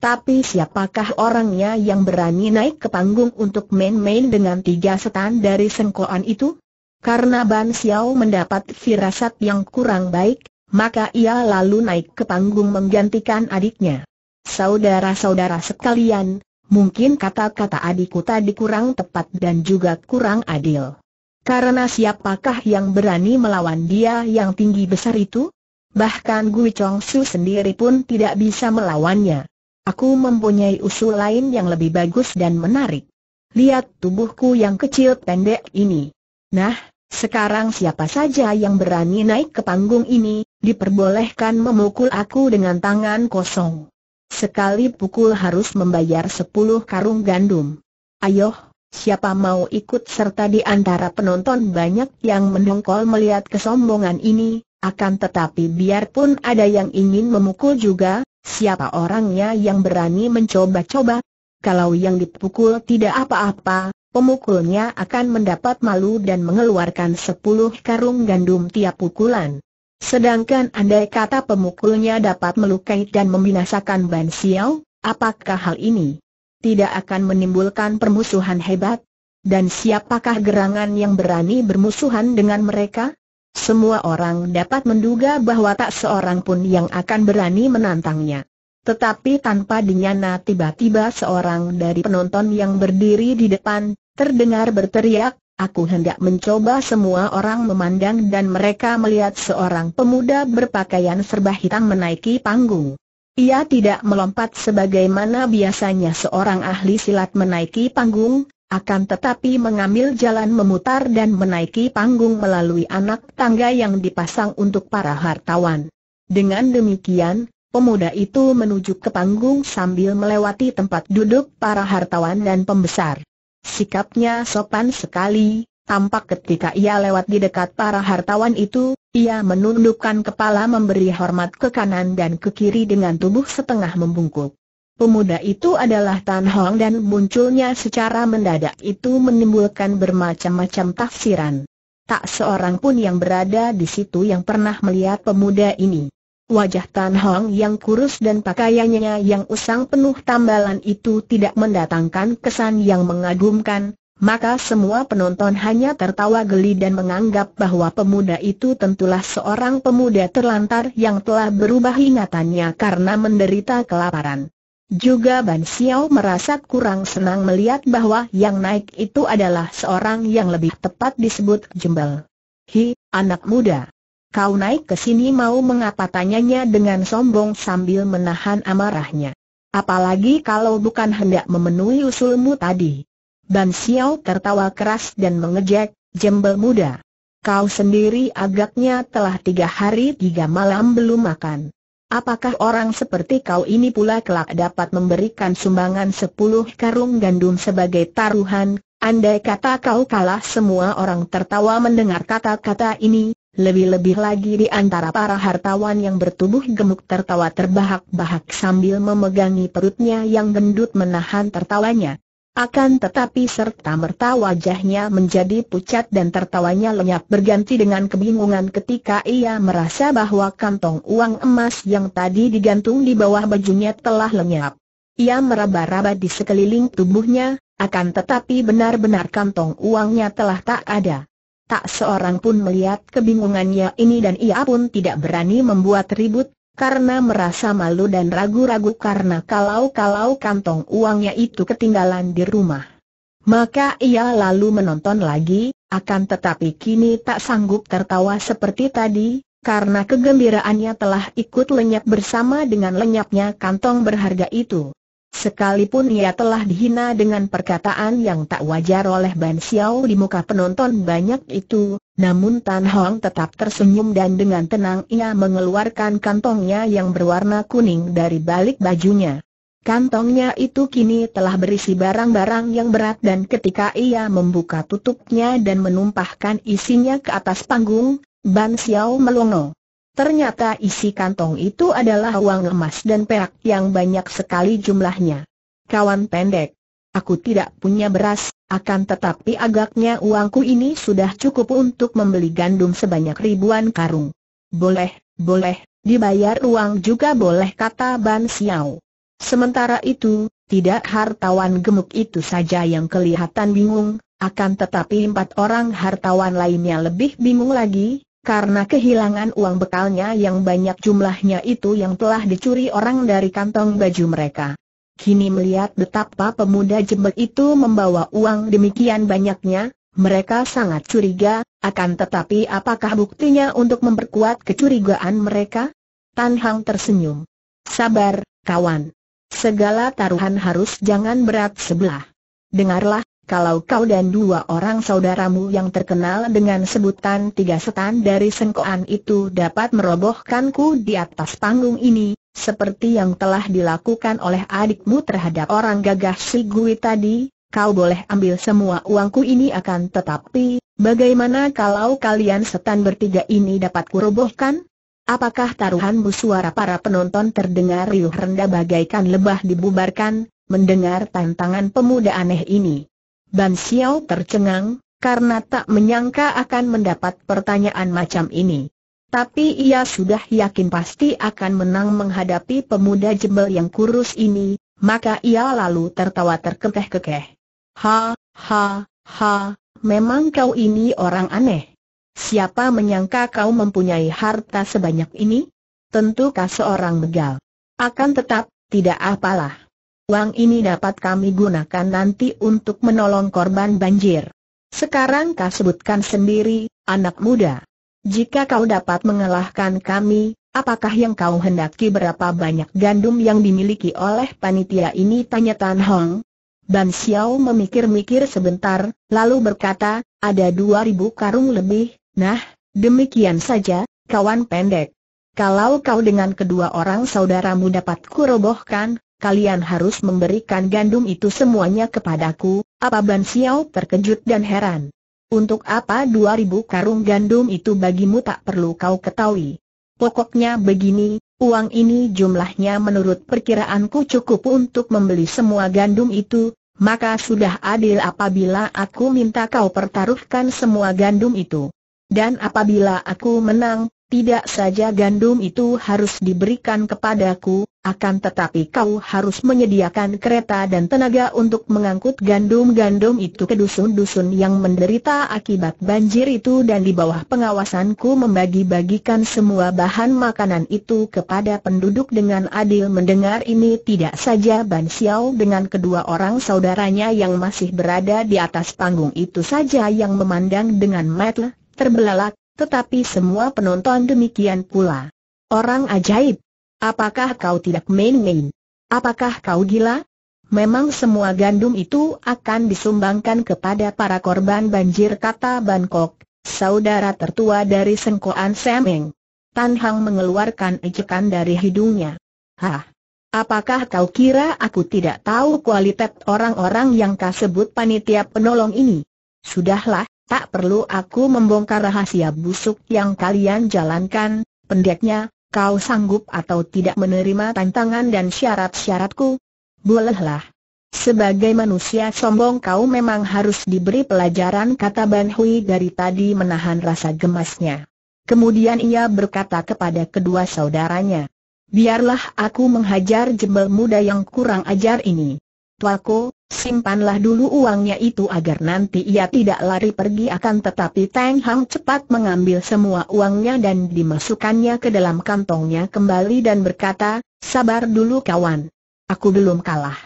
Tapi siapakah orangnya yang berani naik ke panggung untuk main-main dengan tiga setan dari sengkoan itu? Karena Ban Xiao mendapat firasat yang kurang baik, maka ia lalu naik ke panggung menggantikan adiknya. Saudara-saudara sekalian, mungkin kata-kata adikku tadi kurang tepat dan juga kurang adil. Karena siapakah yang berani melawan dia yang tinggi besar itu? Bahkan Gui Chong Su sendiri pun tidak bisa melawannya. Aku mempunyai usul lain yang lebih bagus dan menarik. Lihat tubuhku yang kecil pendek ini. Nah, sekarang siapa saja yang berani naik ke panggung ini, diperbolehkan memukul aku dengan tangan kosong. Sekali pukul harus membayar sepuluh karung gandum. Ayo, siapa mau ikut serta di antara penonton banyak yang mendongkol melihat kesombongan ini, akan tetapi biarpun ada yang ingin memukul juga, siapa orangnya yang berani mencoba-coba? Kalau yang dipukul tidak apa-apa, pemukulnya akan mendapat malu dan mengeluarkan sepuluh karung gandum tiap pukulan. Sedangkan andai kata pemukulnya dapat melukai dan membinasakan Ban Xiao, apakah hal ini tidak akan menimbulkan permusuhan hebat? Dan siapakah gerangan yang berani bermusuhan dengan mereka? Semua orang dapat menduga bahwa tak seorang pun yang akan berani menantangnya. Tetapi tanpa dinyana tiba-tiba seorang dari penonton yang berdiri di depan, Terdengar berteriak, aku hendak mencoba semua orang memandang dan mereka melihat seorang pemuda berpakaian serba hitam menaiki panggung. Ia tidak melompat sebagaimana biasanya seorang ahli silat menaiki panggung, akan tetapi mengambil jalan memutar dan menaiki panggung melalui anak tangga yang dipasang untuk para hartawan. Dengan demikian, pemuda itu menuju ke panggung sambil melewati tempat duduk para hartawan dan pembesar. Sikapnya sopan sekali, tampak ketika ia lewat di dekat para hartawan itu, ia menundukkan kepala memberi hormat ke kanan dan ke kiri dengan tubuh setengah membungkuk. Pemuda itu adalah Tan Hong dan munculnya secara mendadak itu menimbulkan bermacam-macam tafsiran. Tak seorang pun yang berada di situ yang pernah melihat pemuda ini. Wajah Tan Hong yang kurus dan pakaiannya yang usang penuh tambalan itu tidak mendatangkan kesan yang mengagumkan, maka semua penonton hanya tertawa geli dan menganggap bahwa pemuda itu tentulah seorang pemuda terlantar yang telah berubah ingatannya karena menderita kelaparan. Juga Ban Xiao merasa kurang senang melihat bahwa yang naik itu adalah seorang yang lebih tepat disebut jembel. Hi, anak muda. Kau naik ke sini mau mengapa tanyanya dengan sombong sambil menahan amarahnya. Apalagi kalau bukan hendak memenuhi usulmu tadi. Ban Xiao tertawa keras dan mengejek, jembel muda. Kau sendiri agaknya telah tiga hari tiga malam belum makan. Apakah orang seperti kau ini pula kelak dapat memberikan sumbangan sepuluh karung gandum sebagai taruhan, andai kata kau kalah semua orang tertawa mendengar kata-kata ini, lebih-lebih lagi di antara para hartawan yang bertubuh gemuk tertawa terbahak-bahak sambil memegangi perutnya yang gendut menahan tertawanya. Akan tetapi serta-merta wajahnya menjadi pucat dan tertawanya lenyap berganti dengan kebingungan ketika ia merasa bahwa kantong uang emas yang tadi digantung di bawah bajunya telah lenyap. Ia meraba-raba di sekeliling tubuhnya, akan tetapi benar-benar kantong uangnya telah tak ada. Tak seorang pun melihat kebingungannya ini dan ia pun tidak berani membuat ribut, karena merasa malu dan ragu-ragu karena kalau-kalau kantong uangnya itu ketinggalan di rumah. Maka ia lalu menonton lagi, akan tetapi kini tak sanggup tertawa seperti tadi, karena kegembiraannya telah ikut lenyap bersama dengan lenyapnya kantong berharga itu. Sekalipun ia telah dihina dengan perkataan yang tak wajar oleh Ban Xiao di muka penonton banyak itu, namun Tan Hong tetap tersenyum dan dengan tenang ia mengeluarkan kantongnya yang berwarna kuning dari balik bajunya. Kantongnya itu kini telah berisi barang-barang yang berat dan ketika ia membuka tutupnya dan menumpahkan isinya ke atas panggung, Ban Xiao melongo. Ternyata isi kantong itu adalah uang emas dan perak yang banyak sekali jumlahnya. Kawan pendek, aku tidak punya beras, akan tetapi agaknya uangku ini sudah cukup untuk membeli gandum sebanyak ribuan karung. Boleh, boleh, dibayar uang juga boleh kata Ban Xiao. Sementara itu, tidak hartawan gemuk itu saja yang kelihatan bingung, akan tetapi empat orang hartawan lainnya lebih bingung lagi, karena kehilangan uang bekalnya yang banyak jumlahnya itu yang telah dicuri orang dari kantong baju mereka. Kini melihat betapa pemuda jembek itu membawa uang demikian banyaknya, mereka sangat curiga, akan tetapi apakah buktinya untuk memperkuat kecurigaan mereka? Tan Hang tersenyum. Sabar, kawan. Segala taruhan harus jangan berat sebelah. Dengarlah, kalau kau dan dua orang saudaramu yang terkenal dengan sebutan tiga setan dari sengkoan itu dapat merobohkanku di atas panggung ini, seperti yang telah dilakukan oleh adikmu terhadap orang gagah si Gui tadi, kau boleh ambil semua uangku ini akan tetapi, bagaimana kalau kalian setan bertiga ini dapat kurobohkan? Apakah taruhanmu suara para penonton terdengar riuh rendah bagaikan lebah dibubarkan, mendengar tantangan pemuda aneh ini? Ban Xiao tercengang, karena tak menyangka akan mendapat pertanyaan macam ini. Tapi ia sudah yakin pasti akan menang menghadapi pemuda jembel yang kurus ini, maka ia lalu tertawa terkekeh-kekeh. Ha, ha, ha, memang kau ini orang aneh. Siapa menyangka kau mempunyai harta sebanyak ini? Tentukah seorang begal. Akan tetap, tidak apalah. Uang ini dapat kami gunakan nanti untuk menolong korban banjir. Sekarang kau sebutkan sendiri, anak muda. Jika kau dapat mengalahkan kami, apakah yang kau hendaki berapa banyak gandum yang dimiliki oleh panitia ini? Tanya Tan Hong. Ban Xiao memikir-mikir sebentar, lalu berkata, ada dua ribu karung lebih, nah, demikian saja, kawan pendek. Kalau kau dengan kedua orang saudaramu dapat kurobohkan, kalian harus memberikan gandum itu semuanya kepadaku, apa Ban Xiao terkejut dan heran. Untuk apa 2000 karung gandum itu bagimu tak perlu kau ketahui. Pokoknya begini, uang ini jumlahnya menurut perkiraanku cukup untuk membeli semua gandum itu, maka sudah adil apabila aku minta kau pertaruhkan semua gandum itu. Dan apabila aku menang, tidak saja gandum itu harus diberikan kepadaku, akan tetapi kau harus menyediakan kereta dan tenaga untuk mengangkut gandum-gandum itu ke dusun-dusun yang menderita akibat banjir itu dan di bawah pengawasanku membagi-bagikan semua bahan makanan itu kepada penduduk dengan adil mendengar ini tidak saja Ban Xiao dengan kedua orang saudaranya yang masih berada di atas panggung itu saja yang memandang dengan mata terbelalak, tetapi semua penonton demikian pula. Orang ajaib, Apakah kau tidak main-main? Apakah kau gila? Memang semua gandum itu akan disumbangkan kepada para korban banjir kata Bangkok, saudara tertua dari Sengkoan Semeng. Tan Hang mengeluarkan ejekan dari hidungnya. Hah? Apakah kau kira aku tidak tahu kualitas orang-orang yang kau sebut panitia penolong ini? Sudahlah, tak perlu aku membongkar rahasia busuk yang kalian jalankan, pendeknya, kau sanggup atau tidak menerima tantangan dan syarat-syaratku? Bolehlah. Sebagai manusia sombong kau memang harus diberi pelajaran kata Ban Hui dari tadi menahan rasa gemasnya. Kemudian ia berkata kepada kedua saudaranya. Biarlah aku menghajar jebel muda yang kurang ajar ini. Tuako, simpanlah dulu uangnya itu agar nanti ia tidak lari pergi akan tetapi Teng Hang cepat mengambil semua uangnya dan dimasukkannya ke dalam kantongnya kembali dan berkata, sabar dulu kawan. Aku belum kalah.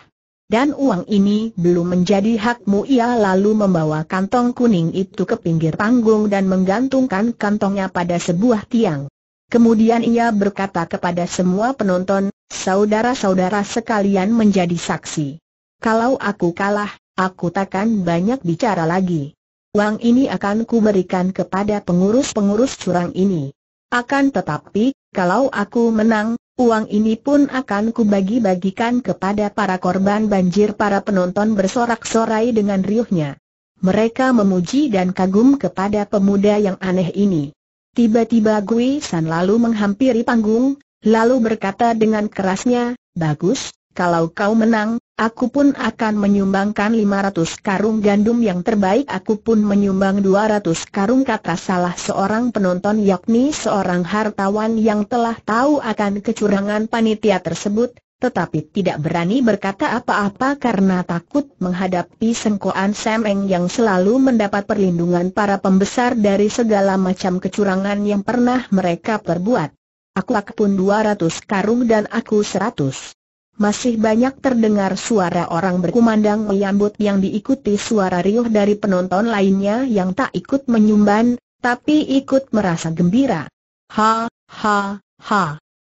Dan uang ini belum menjadi hakmu ia lalu membawa kantong kuning itu ke pinggir panggung dan menggantungkan kantongnya pada sebuah tiang. Kemudian ia berkata kepada semua penonton, saudara-saudara sekalian menjadi saksi. Kalau aku kalah, aku takkan banyak bicara lagi. Uang ini akan kuberikan kepada pengurus-pengurus curang ini. Akan tetapi, kalau aku menang, uang ini pun akan kubagi-bagikan kepada para korban banjir para penonton bersorak-sorai dengan riuhnya. Mereka memuji dan kagum kepada pemuda yang aneh ini. Tiba-tiba Gui San lalu menghampiri panggung, lalu berkata dengan kerasnya, Bagus, kalau kau menang, aku pun akan menyumbangkan 500 karung gandum yang terbaik aku pun menyumbang 200 karung kata salah seorang penonton yakni seorang hartawan yang telah tahu akan kecurangan panitia tersebut, tetapi tidak berani berkata apa-apa karena takut menghadapi sengkoan Semeng yang selalu mendapat perlindungan para pembesar dari segala macam kecurangan yang pernah mereka perbuat. Aku aku pun 200 karung dan aku 100. Masih banyak terdengar suara orang berkumandang menyambut yang diikuti suara riuh dari penonton lainnya yang tak ikut menyumban, tapi ikut merasa gembira. Ha, ha, ha.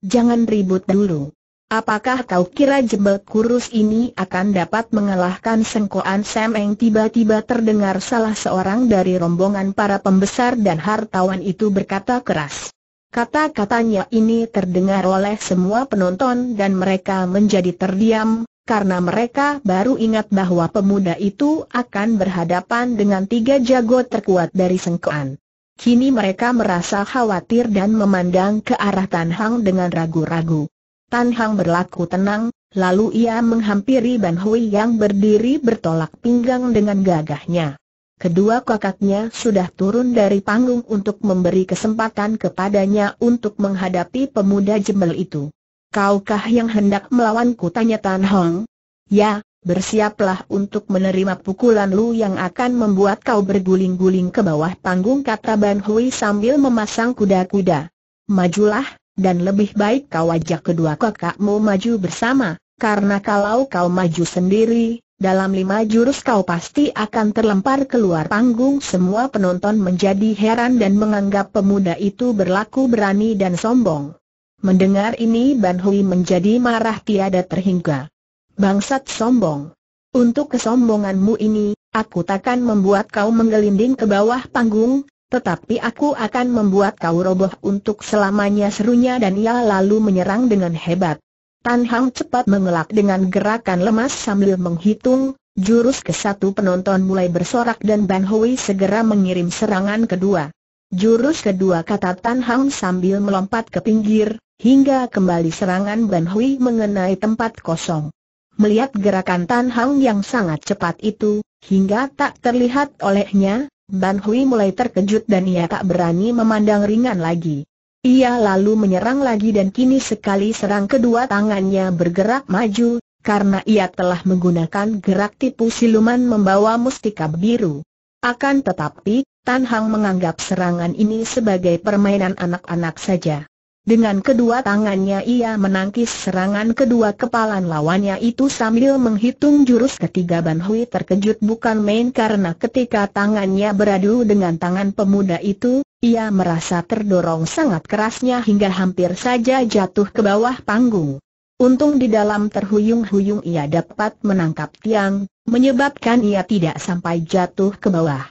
Jangan ribut dulu. Apakah kau kira jebel kurus ini akan dapat mengalahkan sengkoan Sam Eng tiba-tiba terdengar salah seorang dari rombongan para pembesar dan hartawan itu berkata keras. Kata-katanya ini terdengar oleh semua penonton dan mereka menjadi terdiam, karena mereka baru ingat bahwa pemuda itu akan berhadapan dengan tiga jago terkuat dari sengkoan. Kini mereka merasa khawatir dan memandang ke arah Tan Hang dengan ragu-ragu. Tan Hang berlaku tenang, lalu ia menghampiri Ban Hui yang berdiri bertolak pinggang dengan gagahnya. Kedua kakaknya sudah turun dari panggung untuk memberi kesempatan kepadanya untuk menghadapi pemuda jembel itu. Kaukah yang hendak melawanku tanya Tan Hong? Ya, bersiaplah untuk menerima pukulan lu yang akan membuat kau berguling-guling ke bawah panggung kata Ban Hui sambil memasang kuda-kuda. Majulah, dan lebih baik kau ajak kedua kakakmu maju bersama, karena kalau kau maju sendiri, dalam lima jurus kau pasti akan terlempar keluar panggung semua penonton menjadi heran dan menganggap pemuda itu berlaku berani dan sombong. Mendengar ini Ban Hui menjadi marah tiada terhingga. Bangsat sombong. Untuk kesombonganmu ini, aku takkan membuat kau menggelinding ke bawah panggung, tetapi aku akan membuat kau roboh untuk selamanya serunya dan ia lalu menyerang dengan hebat. Tan Hang cepat mengelak dengan gerakan lemas sambil menghitung, jurus ke satu penonton mulai bersorak dan Ban Hui segera mengirim serangan kedua. Jurus kedua kata Tan Hang sambil melompat ke pinggir, hingga kembali serangan Ban Hui mengenai tempat kosong. Melihat gerakan Tan Hang yang sangat cepat itu, hingga tak terlihat olehnya, Ban Hui mulai terkejut dan ia tak berani memandang ringan lagi. Ia lalu menyerang lagi dan kini sekali serang kedua tangannya bergerak maju, karena ia telah menggunakan gerak tipu siluman membawa mustika biru. Akan tetapi, Tan Hang menganggap serangan ini sebagai permainan anak-anak saja. Dengan kedua tangannya ia menangkis serangan kedua kepalan lawannya itu sambil menghitung jurus ketiga Ban Hui terkejut bukan main karena ketika tangannya beradu dengan tangan pemuda itu, ia merasa terdorong sangat kerasnya hingga hampir saja jatuh ke bawah panggung. Untung di dalam terhuyung-huyung ia dapat menangkap tiang, menyebabkan ia tidak sampai jatuh ke bawah.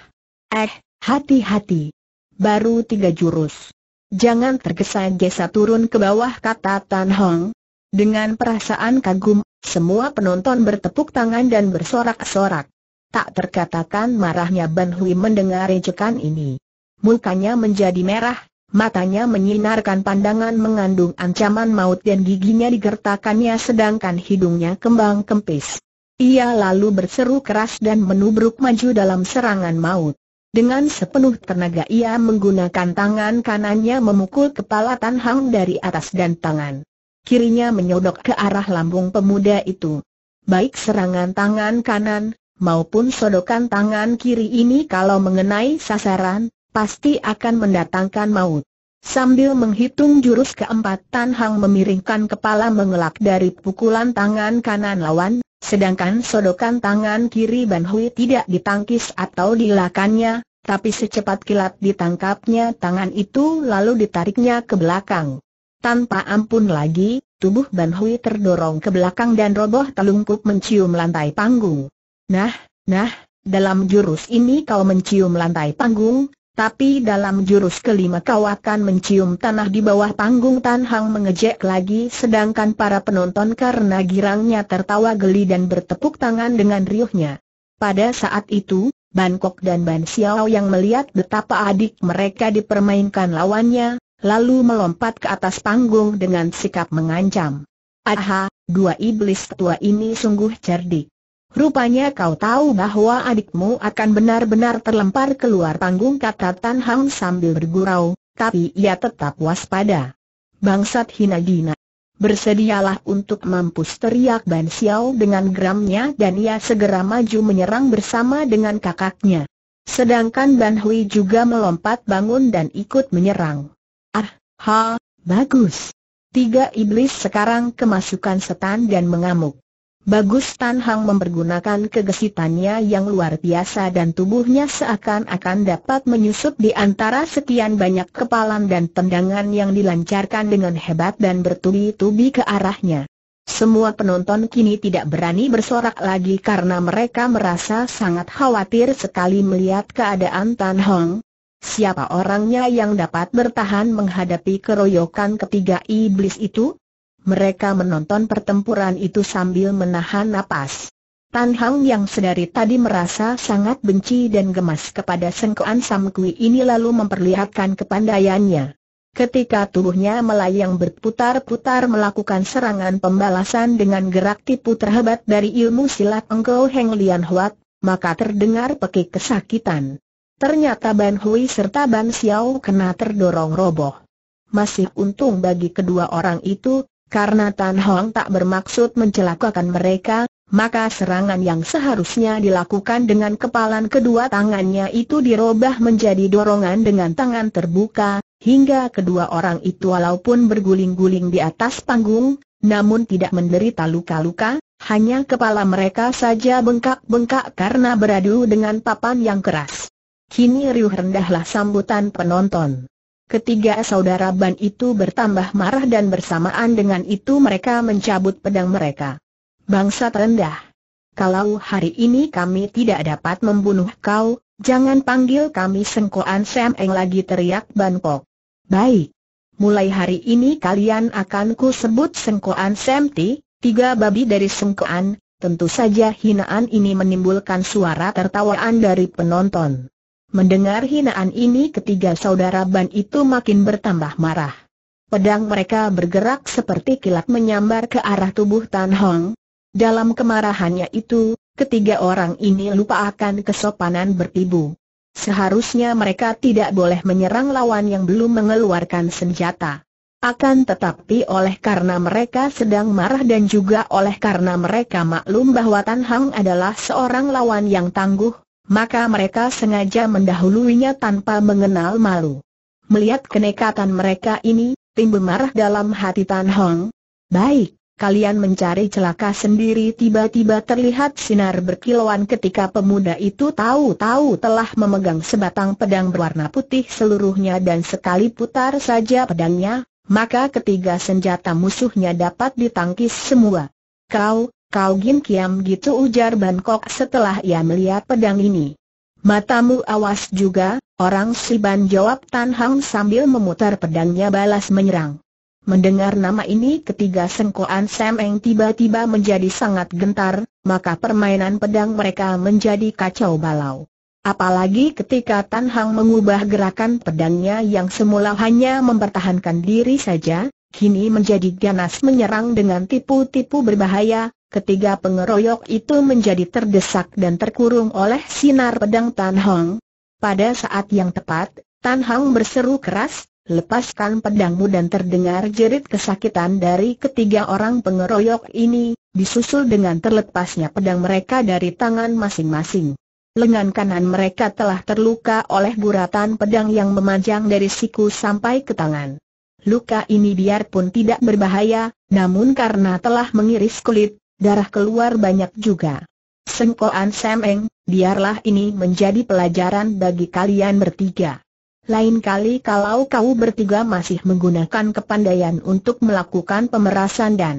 Eh, hati-hati. Baru tiga jurus. Jangan tergesa-gesa turun ke bawah kata Tan Hong. Dengan perasaan kagum, semua penonton bertepuk tangan dan bersorak-sorak. Tak terkatakan marahnya Ban Hui mendengar ejekan ini. Mukanya menjadi merah, matanya menyinarkan pandangan mengandung ancaman maut dan giginya digertakannya sedangkan hidungnya kembang kempis. Ia lalu berseru keras dan menubruk maju dalam serangan maut. Dengan sepenuh tenaga ia menggunakan tangan kanannya memukul kepala Tan Hang dari atas dan tangan kirinya menyodok ke arah lambung pemuda itu. Baik serangan tangan kanan, maupun sodokan tangan kiri ini kalau mengenai sasaran, pasti akan mendatangkan maut. Sambil menghitung jurus keempat Tan Hang memiringkan kepala mengelak dari pukulan tangan kanan lawan, sedangkan sodokan tangan kiri Ban Hui tidak ditangkis atau dilakannya, tapi secepat kilat ditangkapnya tangan itu lalu ditariknya ke belakang. Tanpa ampun lagi, tubuh Ban Hui terdorong ke belakang dan roboh telungkup mencium lantai panggung. Nah, nah, dalam jurus ini kau mencium lantai panggung, tapi dalam jurus kelima kau akan mencium tanah di bawah panggung Tan Hang mengejek lagi sedangkan para penonton karena girangnya tertawa geli dan bertepuk tangan dengan riuhnya. Pada saat itu, Bangkok dan Ban Xiao yang melihat betapa adik mereka dipermainkan lawannya, lalu melompat ke atas panggung dengan sikap mengancam. Aha, dua iblis tua ini sungguh cerdik. Rupanya kau tahu bahwa adikmu akan benar-benar terlempar keluar panggung kata Tan Hang sambil bergurau, tapi ia tetap waspada. Bangsat hina gina. Bersedialah untuk mampus teriak Ban Xiao dengan geramnya dan ia segera maju menyerang bersama dengan kakaknya. Sedangkan Ban Hui juga melompat bangun dan ikut menyerang. Ah, ha, bagus. Tiga iblis sekarang kemasukan setan dan mengamuk. Bagus Tan Hang mempergunakan kegesitannya yang luar biasa dan tubuhnya seakan-akan dapat menyusup di antara sekian banyak kepalan dan tendangan yang dilancarkan dengan hebat dan bertubi-tubi ke arahnya. Semua penonton kini tidak berani bersorak lagi karena mereka merasa sangat khawatir sekali melihat keadaan Tan Hong, Siapa orangnya yang dapat bertahan menghadapi keroyokan ketiga iblis itu? Mereka menonton pertempuran itu sambil menahan napas. Tan Hang yang sedari tadi merasa sangat benci dan gemas kepada Sengkoan Sam Kui ini lalu memperlihatkan kepandaiannya. Ketika tubuhnya melayang berputar-putar melakukan serangan pembalasan dengan gerak tipu terhebat dari ilmu silat Engkau Heng Lian Huat, maka terdengar pekik kesakitan. Ternyata Ban Hui serta Ban Xiao kena terdorong roboh. Masih untung bagi kedua orang itu, karena Tan Hong tak bermaksud mencelakakan mereka, maka serangan yang seharusnya dilakukan dengan kepalan kedua tangannya itu dirubah menjadi dorongan dengan tangan terbuka, hingga kedua orang itu walaupun berguling-guling di atas panggung, namun tidak menderita luka-luka, hanya kepala mereka saja bengkak-bengkak karena beradu dengan papan yang keras. Kini riuh rendahlah sambutan penonton. Ketiga saudara Ban itu bertambah marah dan bersamaan dengan itu mereka mencabut pedang mereka. Bangsa rendah. Kalau hari ini kami tidak dapat membunuh kau, jangan panggil kami Sengkoan Sam Eng lagi teriak Ban Pok. Baik. Mulai hari ini kalian akan ku sebut Sengkoan Sam Ti, tiga babi dari Sengkoan, tentu saja hinaan ini menimbulkan suara tertawaan dari penonton. Mendengar hinaan ini ketiga saudara Ban itu makin bertambah marah. Pedang mereka bergerak seperti kilat menyambar ke arah tubuh Tan Hong. Dalam kemarahannya itu, ketiga orang ini lupa akan kesopanan bertibu. Seharusnya mereka tidak boleh menyerang lawan yang belum mengeluarkan senjata. Akan tetapi oleh karena mereka sedang marah dan juga oleh karena mereka maklum bahwa Tan Hang adalah seorang lawan yang tangguh, maka mereka sengaja mendahuluinya tanpa mengenal malu. Melihat kenekatan mereka ini, timbul marah dalam hati Tan Hong. Baik, kalian mencari celaka sendiri tiba-tiba terlihat sinar berkilauan ketika pemuda itu tahu-tahu telah memegang sebatang pedang berwarna putih seluruhnya dan sekali putar saja pedangnya, maka ketiga senjata musuhnya dapat ditangkis semua. Kau, Kau Gin Kiam gitu ujar Bangkok setelah ia melihat pedang ini. Matamu awas juga, orang Siban jawab Tan Hang sambil memutar pedangnya balas menyerang. Mendengar nama ini ketiga sengkoan Sam Eng tiba-tiba menjadi sangat gentar, maka permainan pedang mereka menjadi kacau balau. Apalagi ketika Tan Hang mengubah gerakan pedangnya yang semula hanya mempertahankan diri saja, kini menjadi ganas menyerang dengan tipu-tipu berbahaya, Ketiga pengeroyok itu menjadi terdesak dan terkurung oleh sinar pedang Tan Hong. Pada saat yang tepat, Tan Hong berseru keras, lepaskan pedangmu dan terdengar jerit kesakitan dari ketiga orang pengeroyok ini, disusul dengan terlepasnya pedang mereka dari tangan masing-masing. Lengan kanan mereka telah terluka oleh guratan pedang yang memanjang dari siku sampai ke tangan. Luka ini biarpun tidak berbahaya, namun karena telah mengiris kulit, darah keluar banyak juga. Sengkoan Semeng, biarlah ini menjadi pelajaran bagi kalian bertiga. Lain kali kalau kau bertiga masih menggunakan kepandaian untuk melakukan pemerasan dan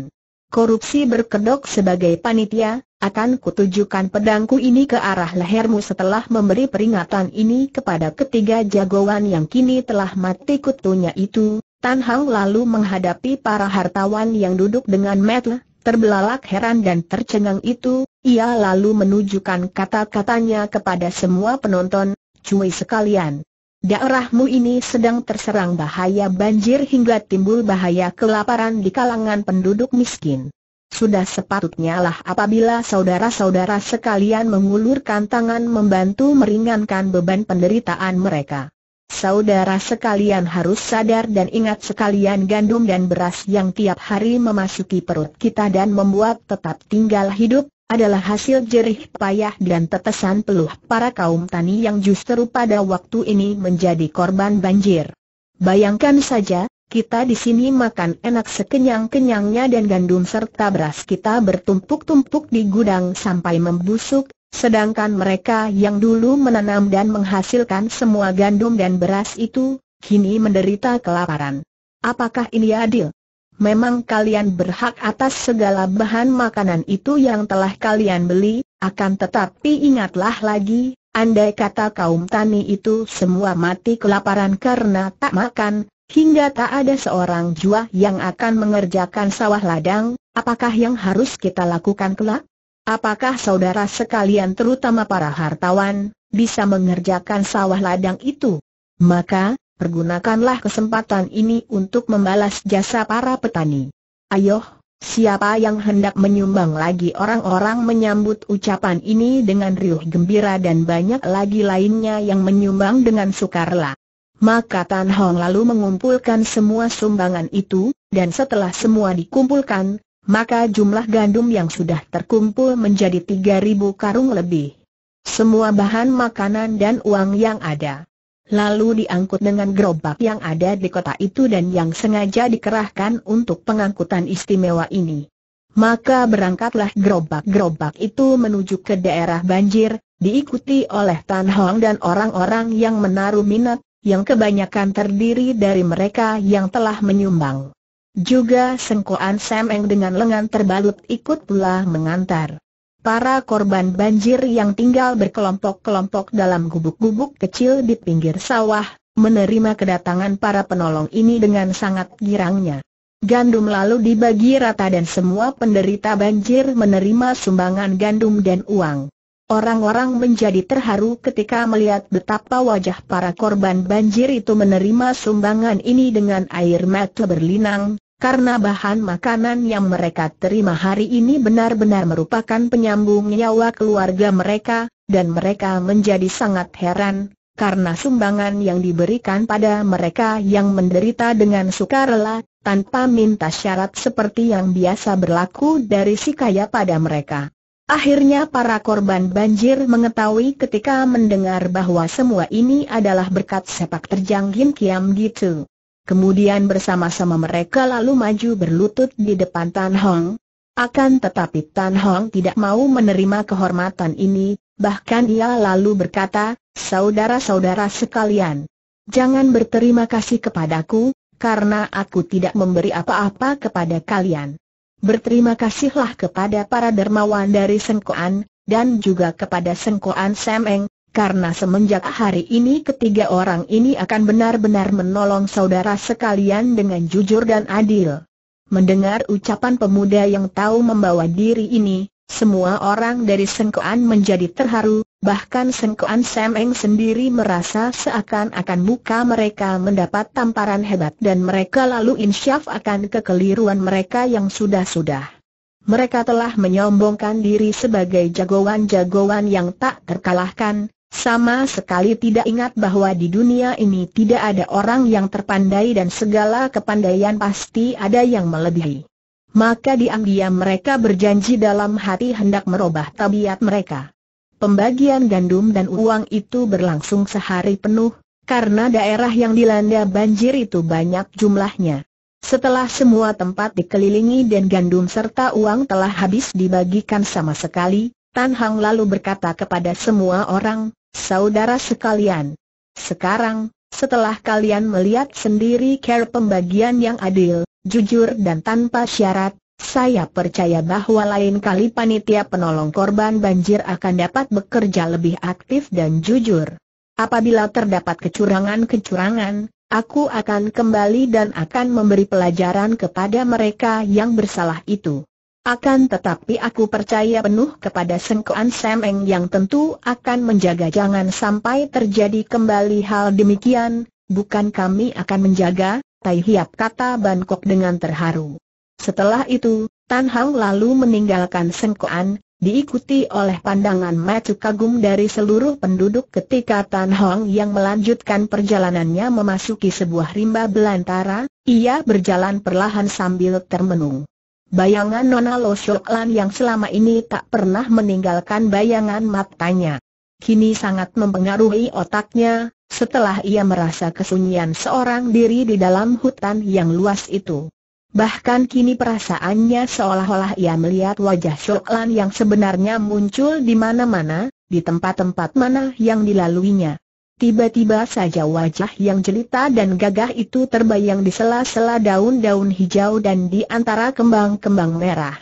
korupsi berkedok sebagai panitia, akan kutujukan pedangku ini ke arah lehermu setelah memberi peringatan ini kepada ketiga jagoan yang kini telah mati kutunya itu. Tan Hang lalu menghadapi para hartawan yang duduk dengan mata terbelalak heran dan tercengang itu, ia lalu menunjukkan kata-katanya kepada semua penonton, cuy sekalian. Daerahmu ini sedang terserang bahaya banjir hingga timbul bahaya kelaparan di kalangan penduduk miskin. Sudah sepatutnya lah apabila saudara-saudara sekalian mengulurkan tangan membantu meringankan beban penderitaan mereka. Saudara sekalian harus sadar dan ingat sekalian gandum dan beras yang tiap hari memasuki perut kita dan membuat tetap tinggal hidup, adalah hasil jerih payah dan tetesan peluh para kaum tani yang justru pada waktu ini menjadi korban banjir. Bayangkan saja, kita di sini makan enak sekenyang-kenyangnya dan gandum serta beras kita bertumpuk-tumpuk di gudang sampai membusuk, sedangkan mereka yang dulu menanam dan menghasilkan semua gandum dan beras itu, kini menderita kelaparan. Apakah ini adil? Memang kalian berhak atas segala bahan makanan itu yang telah kalian beli, akan tetapi ingatlah lagi, andai kata kaum tani itu semua mati kelaparan karena tak makan, Hingga tak ada seorang jua yang akan mengerjakan sawah ladang, apakah yang harus kita lakukan kelak? Apakah saudara sekalian terutama para hartawan, bisa mengerjakan sawah ladang itu? Maka, pergunakanlah kesempatan ini untuk membalas jasa para petani. Ayo, siapa yang hendak menyumbang lagi orang-orang menyambut ucapan ini dengan riuh gembira dan banyak lagi lainnya yang menyumbang dengan sukarela. Maka Tan Hong lalu mengumpulkan semua sumbangan itu, dan setelah semua dikumpulkan, maka jumlah gandum yang sudah terkumpul menjadi 3.000 karung lebih. Semua bahan makanan dan uang yang ada. Lalu diangkut dengan gerobak yang ada di kota itu dan yang sengaja dikerahkan untuk pengangkutan istimewa ini. Maka berangkatlah gerobak-gerobak itu menuju ke daerah banjir, diikuti oleh Tan Hong dan orang-orang yang menaruh minat yang kebanyakan terdiri dari mereka yang telah menyumbang. Juga Sengkoan Sam Eng dengan lengan terbalut ikut pula mengantar. Para korban banjir yang tinggal berkelompok-kelompok dalam gubuk-gubuk kecil di pinggir sawah, menerima kedatangan para penolong ini dengan sangat girangnya. Gandum lalu dibagi rata dan semua penderita banjir menerima sumbangan gandum dan uang. Orang-orang menjadi terharu ketika melihat betapa wajah para korban banjir itu menerima sumbangan ini dengan air mata berlinang, karena bahan makanan yang mereka terima hari ini benar-benar merupakan penyambung nyawa keluarga mereka, dan mereka menjadi sangat heran, karena sumbangan yang diberikan pada mereka yang menderita dengan sukarela, tanpa minta syarat seperti yang biasa berlaku dari si kaya pada mereka. Akhirnya para korban banjir mengetahui ketika mendengar bahwa semua ini adalah berkat sepak terjang Gin Kiam gitu. Kemudian bersama-sama mereka lalu maju berlutut di depan Tan Hong. Akan tetapi Tan Hong tidak mau menerima kehormatan ini, bahkan ia lalu berkata, Saudara-saudara sekalian, jangan berterima kasih kepadaku, karena aku tidak memberi apa-apa kepada kalian. Berterima kasihlah kepada para dermawan dari Sengkoan, dan juga kepada Sengkoan Semeng, karena semenjak hari ini ketiga orang ini akan benar-benar menolong saudara sekalian dengan jujur dan adil. Mendengar ucapan pemuda yang tahu membawa diri ini, semua orang dari Sengkoan menjadi terharu, bahkan Sengkoan Semeng sendiri merasa seakan-akan muka mereka mendapat tamparan hebat dan mereka lalu insyaf akan kekeliruan mereka yang sudah-sudah. Mereka telah menyombongkan diri sebagai jagoan-jagoan yang tak terkalahkan, Sama sekali tidak ingat bahwa di dunia ini tidak ada orang yang terpandai dan segala kepandaian pasti ada yang melebihi. Maka diam-diam mereka berjanji dalam hati hendak merubah tabiat mereka. Pembagian gandum dan uang itu berlangsung sehari penuh, karena daerah yang dilanda banjir itu banyak jumlahnya. Setelah semua tempat dikelilingi dan gandum serta uang telah habis dibagikan sama sekali, Tan Hang lalu berkata kepada semua orang, saudara sekalian. Sekarang, setelah kalian melihat sendiri care pembagian yang adil, jujur dan tanpa syarat, saya percaya bahwa lain kali panitia penolong korban banjir akan dapat bekerja lebih aktif dan jujur. Apabila terdapat kecurangan-kecurangan, Aku akan kembali dan akan memberi pelajaran kepada mereka yang bersalah itu. Akan tetapi aku percaya penuh kepada Sengkoan Semeng yang tentu akan menjaga jangan sampai terjadi kembali hal demikian, bukan kami akan menjaga, Tai Hiap kata Bangkok dengan terharu. Setelah itu, Tan Hang lalu meninggalkan Sengkoan, diikuti oleh pandangan mata kagum dari seluruh penduduk ketika Tan Hong yang melanjutkan perjalanannya memasuki sebuah rimba belantara, ia berjalan perlahan sambil termenung. Bayangan Nona Lo Lan yang selama ini tak pernah meninggalkan bayangan matanya. Kini sangat mempengaruhi otaknya, setelah ia merasa kesunyian seorang diri di dalam hutan yang luas itu. Bahkan kini perasaannya seolah-olah ia melihat wajah Shoklan yang sebenarnya muncul di mana-mana, di tempat-tempat mana yang dilaluinya. Tiba-tiba saja wajah yang jelita dan gagah itu terbayang di sela-sela daun-daun hijau dan di antara kembang-kembang merah.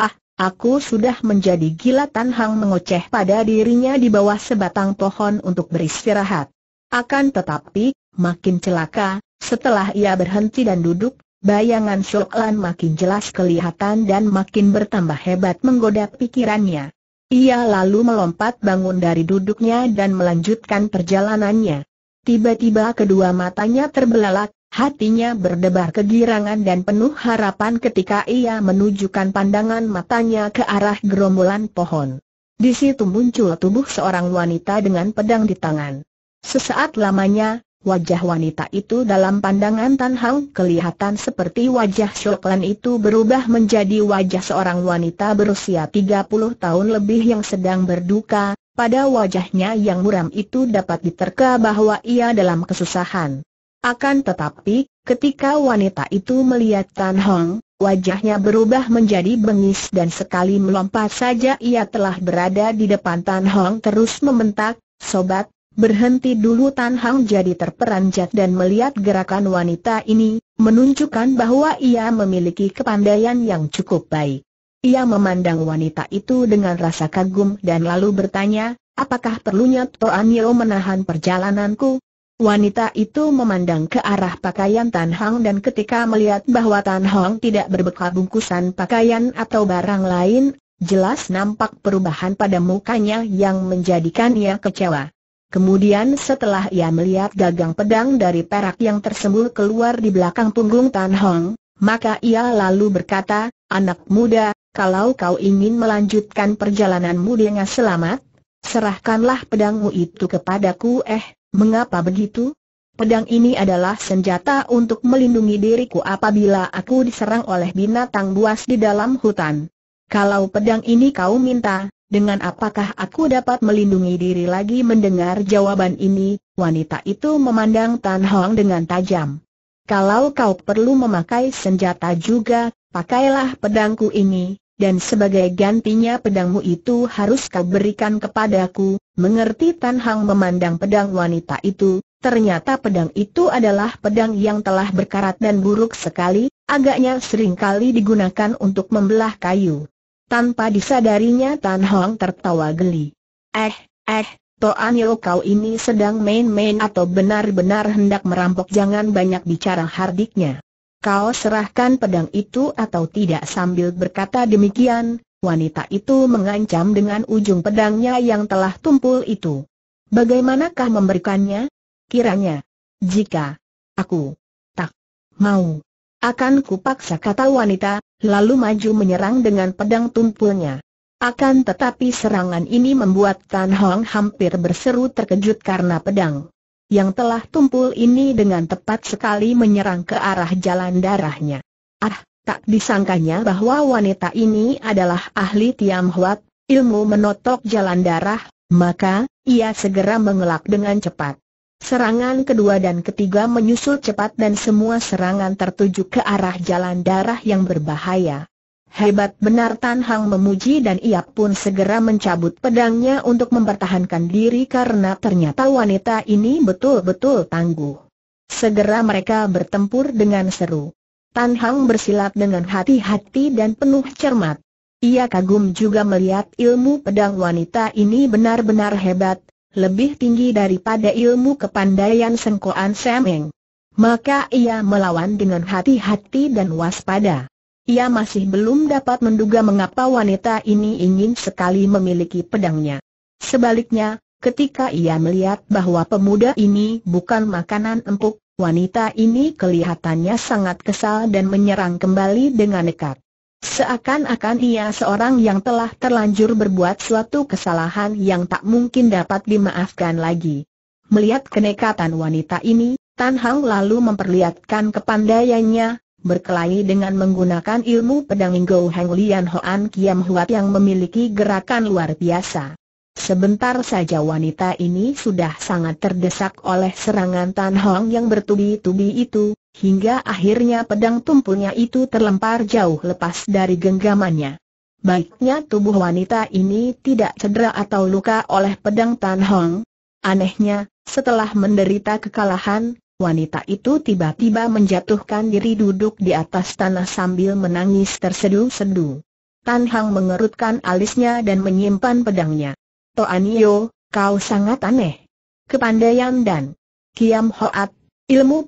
Ah, aku sudah menjadi gila Tan Hang mengoceh pada dirinya di bawah sebatang pohon untuk beristirahat. Akan tetapi, makin celaka, setelah ia berhenti dan duduk, Bayangan Shoklan makin jelas kelihatan dan makin bertambah hebat menggoda pikirannya. Ia lalu melompat bangun dari duduknya dan melanjutkan perjalanannya. Tiba-tiba kedua matanya terbelalak, hatinya berdebar kegirangan dan penuh harapan ketika ia menunjukkan pandangan matanya ke arah gerombolan pohon. Di situ muncul tubuh seorang wanita dengan pedang di tangan. Sesaat lamanya, Wajah wanita itu dalam pandangan Tan Hang kelihatan seperti wajah Shoklan itu berubah menjadi wajah seorang wanita berusia 30 tahun lebih yang sedang berduka, pada wajahnya yang muram itu dapat diterka bahwa ia dalam kesusahan. Akan tetapi, ketika wanita itu melihat Tan Hong, wajahnya berubah menjadi bengis dan sekali melompat saja ia telah berada di depan Tan Hong terus membentak, Sobat, Berhenti dulu Tan Hang jadi terperanjat dan melihat gerakan wanita ini, menunjukkan bahwa ia memiliki kepandaian yang cukup baik. Ia memandang wanita itu dengan rasa kagum dan lalu bertanya, apakah perlunya Toan Yo menahan perjalananku? Wanita itu memandang ke arah pakaian Tan Hang dan ketika melihat bahwa Tan Hang tidak berbekal bungkusan pakaian atau barang lain, jelas nampak perubahan pada mukanya yang menjadikan ia kecewa. Kemudian setelah ia melihat gagang pedang dari perak yang tersembul keluar di belakang punggung Tan Hong, maka ia lalu berkata, anak muda, kalau kau ingin melanjutkan perjalananmu dengan selamat, serahkanlah pedangmu itu kepadaku eh, mengapa begitu? Pedang ini adalah senjata untuk melindungi diriku apabila aku diserang oleh binatang buas di dalam hutan. Kalau pedang ini kau minta, dengan apakah aku dapat melindungi diri lagi mendengar jawaban ini, wanita itu memandang Tan Hong dengan tajam. Kalau kau perlu memakai senjata juga, pakailah pedangku ini, dan sebagai gantinya pedangmu itu harus kau berikan kepadaku, mengerti Tan Hong memandang pedang wanita itu, ternyata pedang itu adalah pedang yang telah berkarat dan buruk sekali, agaknya sering kali digunakan untuk membelah kayu. Tanpa disadarinya Tan Hong tertawa geli. Eh, eh, Toan Yo kau ini sedang main-main atau benar-benar hendak merampok jangan banyak bicara hardiknya. Kau serahkan pedang itu atau tidak sambil berkata demikian, wanita itu mengancam dengan ujung pedangnya yang telah tumpul itu. Bagaimanakah memberikannya? Kiranya, jika aku tak mau, akan kupaksa kata wanita, lalu maju menyerang dengan pedang tumpulnya. Akan tetapi serangan ini membuat Tan Hong hampir berseru terkejut karena pedang yang telah tumpul ini dengan tepat sekali menyerang ke arah jalan darahnya. Ah, tak disangkanya bahwa wanita ini adalah ahli Tiam Huat, ilmu menotok jalan darah, maka, ia segera mengelak dengan cepat. Serangan kedua dan ketiga menyusul cepat dan semua serangan tertuju ke arah jalan darah yang berbahaya. Hebat benar Tan Hang memuji dan ia pun segera mencabut pedangnya untuk mempertahankan diri karena ternyata wanita ini betul-betul tangguh. Segera mereka bertempur dengan seru. Tan Hang bersilat dengan hati-hati dan penuh cermat. Ia kagum juga melihat ilmu pedang wanita ini benar-benar hebat, lebih tinggi daripada ilmu kepandaian Sengkoan Semeng. Maka ia melawan dengan hati-hati dan waspada. Ia masih belum dapat menduga mengapa wanita ini ingin sekali memiliki pedangnya. Sebaliknya, ketika ia melihat bahwa pemuda ini bukan makanan empuk, wanita ini kelihatannya sangat kesal dan menyerang kembali dengan nekat. Seakan-akan ia seorang yang telah terlanjur berbuat suatu kesalahan yang tak mungkin dapat dimaafkan lagi. Melihat kenekatan wanita ini, Tan Hang lalu memperlihatkan kepandaiannya, berkelahi dengan menggunakan ilmu pedang Inggo Hang Lian Hoan Kiam Huat yang memiliki gerakan luar biasa. Sebentar saja wanita ini sudah sangat terdesak oleh serangan Tan Hong yang bertubi-tubi itu, hingga akhirnya pedang tumpulnya itu terlempar jauh lepas dari genggamannya. Baiknya tubuh wanita ini tidak cedera atau luka oleh pedang Tan Hong. Anehnya, setelah menderita kekalahan, wanita itu tiba-tiba menjatuhkan diri duduk di atas tanah sambil menangis terseduh-seduh. Tan Hang mengerutkan alisnya dan menyimpan pedangnya. Toanio, kau sangat aneh. Kepandaian dan Kiam Hoat, ilmu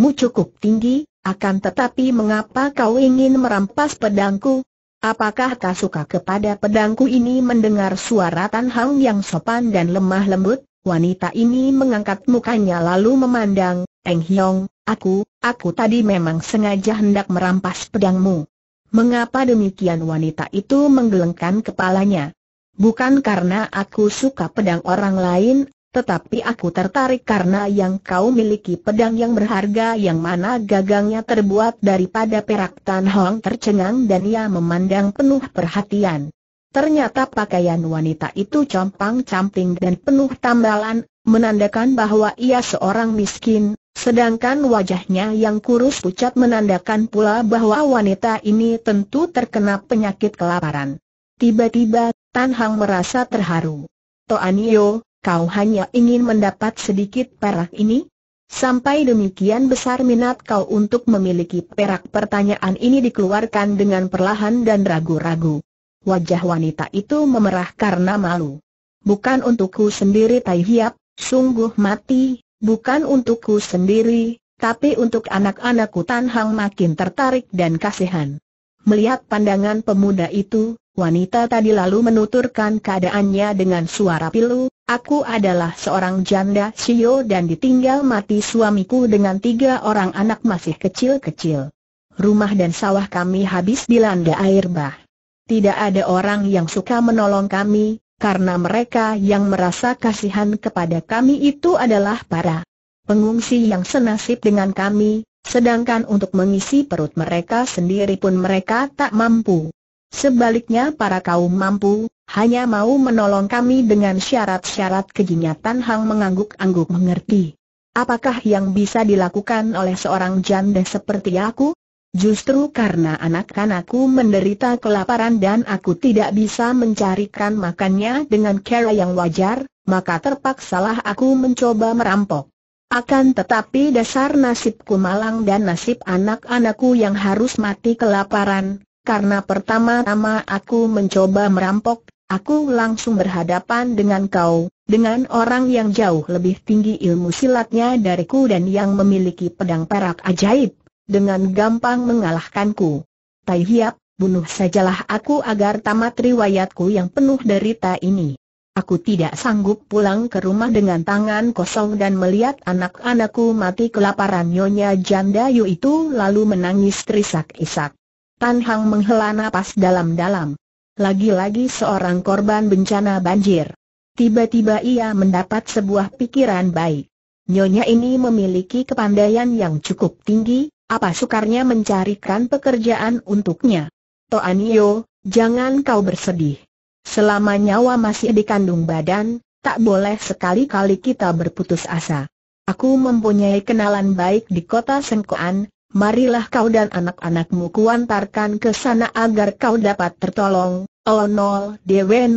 pedangmu cukup tinggi, akan tetapi mengapa kau ingin merampas pedangku? Apakah kau suka kepada pedangku ini mendengar suara Tan Hang yang sopan dan lemah lembut? Wanita ini mengangkat mukanya lalu memandang, Eng Hyong, aku, aku tadi memang sengaja hendak merampas pedangmu. Mengapa demikian wanita itu menggelengkan kepalanya? Bukan karena aku suka pedang orang lain, tetapi aku tertarik karena yang kau miliki pedang yang berharga yang mana gagangnya terbuat daripada perak Tan Hong tercengang dan ia memandang penuh perhatian. Ternyata pakaian wanita itu compang-camping dan penuh tambalan, menandakan bahwa ia seorang miskin, sedangkan wajahnya yang kurus pucat menandakan pula bahwa wanita ini tentu terkena penyakit kelaparan. Tiba-tiba, Tan Hang merasa terharu. Toanio, kau hanya ingin mendapat sedikit perak ini? Sampai demikian besar minat kau untuk memiliki perak pertanyaan ini dikeluarkan dengan perlahan dan ragu-ragu. Wajah wanita itu memerah karena malu. Bukan untukku sendiri Tai Hiap, sungguh mati, bukan untukku sendiri, tapi untuk anak-anakku Tan Hang makin tertarik dan kasihan. Melihat pandangan pemuda itu, wanita tadi lalu menuturkan keadaannya dengan suara pilu, Aku adalah seorang janda Sio dan ditinggal mati suamiku dengan tiga orang anak masih kecil-kecil. Rumah dan sawah kami habis dilanda air bah. Tidak ada orang yang suka menolong kami, karena mereka yang merasa kasihan kepada kami itu adalah para pengungsi yang senasib dengan kami, sedangkan untuk mengisi perut mereka sendiri pun mereka tak mampu. Sebaliknya para kaum mampu, hanya mau menolong kami dengan syarat-syarat kejinyatan Hang mengangguk-angguk mengerti. Apakah yang bisa dilakukan oleh seorang janda seperti aku? Justru karena anak-anakku menderita kelaparan dan aku tidak bisa mencarikan makannya dengan cara yang wajar, maka terpaksalah aku mencoba merampok. Akan tetapi dasar nasibku malang dan nasib anak-anakku yang harus mati kelaparan, karena pertama-tama aku mencoba merampok, aku langsung berhadapan dengan kau, dengan orang yang jauh lebih tinggi ilmu silatnya dariku dan yang memiliki pedang perak ajaib dengan gampang mengalahkanku. Tai Hiap, bunuh sajalah aku agar tamat riwayatku yang penuh derita ini. Aku tidak sanggup pulang ke rumah dengan tangan kosong dan melihat anak-anakku mati kelaparan Nyonya Janda Yu itu lalu menangis terisak-isak. Tan Hang menghela napas dalam-dalam. Lagi-lagi seorang korban bencana banjir. Tiba-tiba ia mendapat sebuah pikiran baik. Nyonya ini memiliki kepandaian yang cukup tinggi, apa sukarnya mencarikan pekerjaan untuknya. Toanio, jangan kau bersedih. Selama nyawa masih di kandung badan, tak boleh sekali-kali kita berputus asa. Aku mempunyai kenalan baik di kota Sengkoan, marilah kau dan anak-anakmu kuantarkan ke sana agar kau dapat tertolong. Oh nol, Dewe.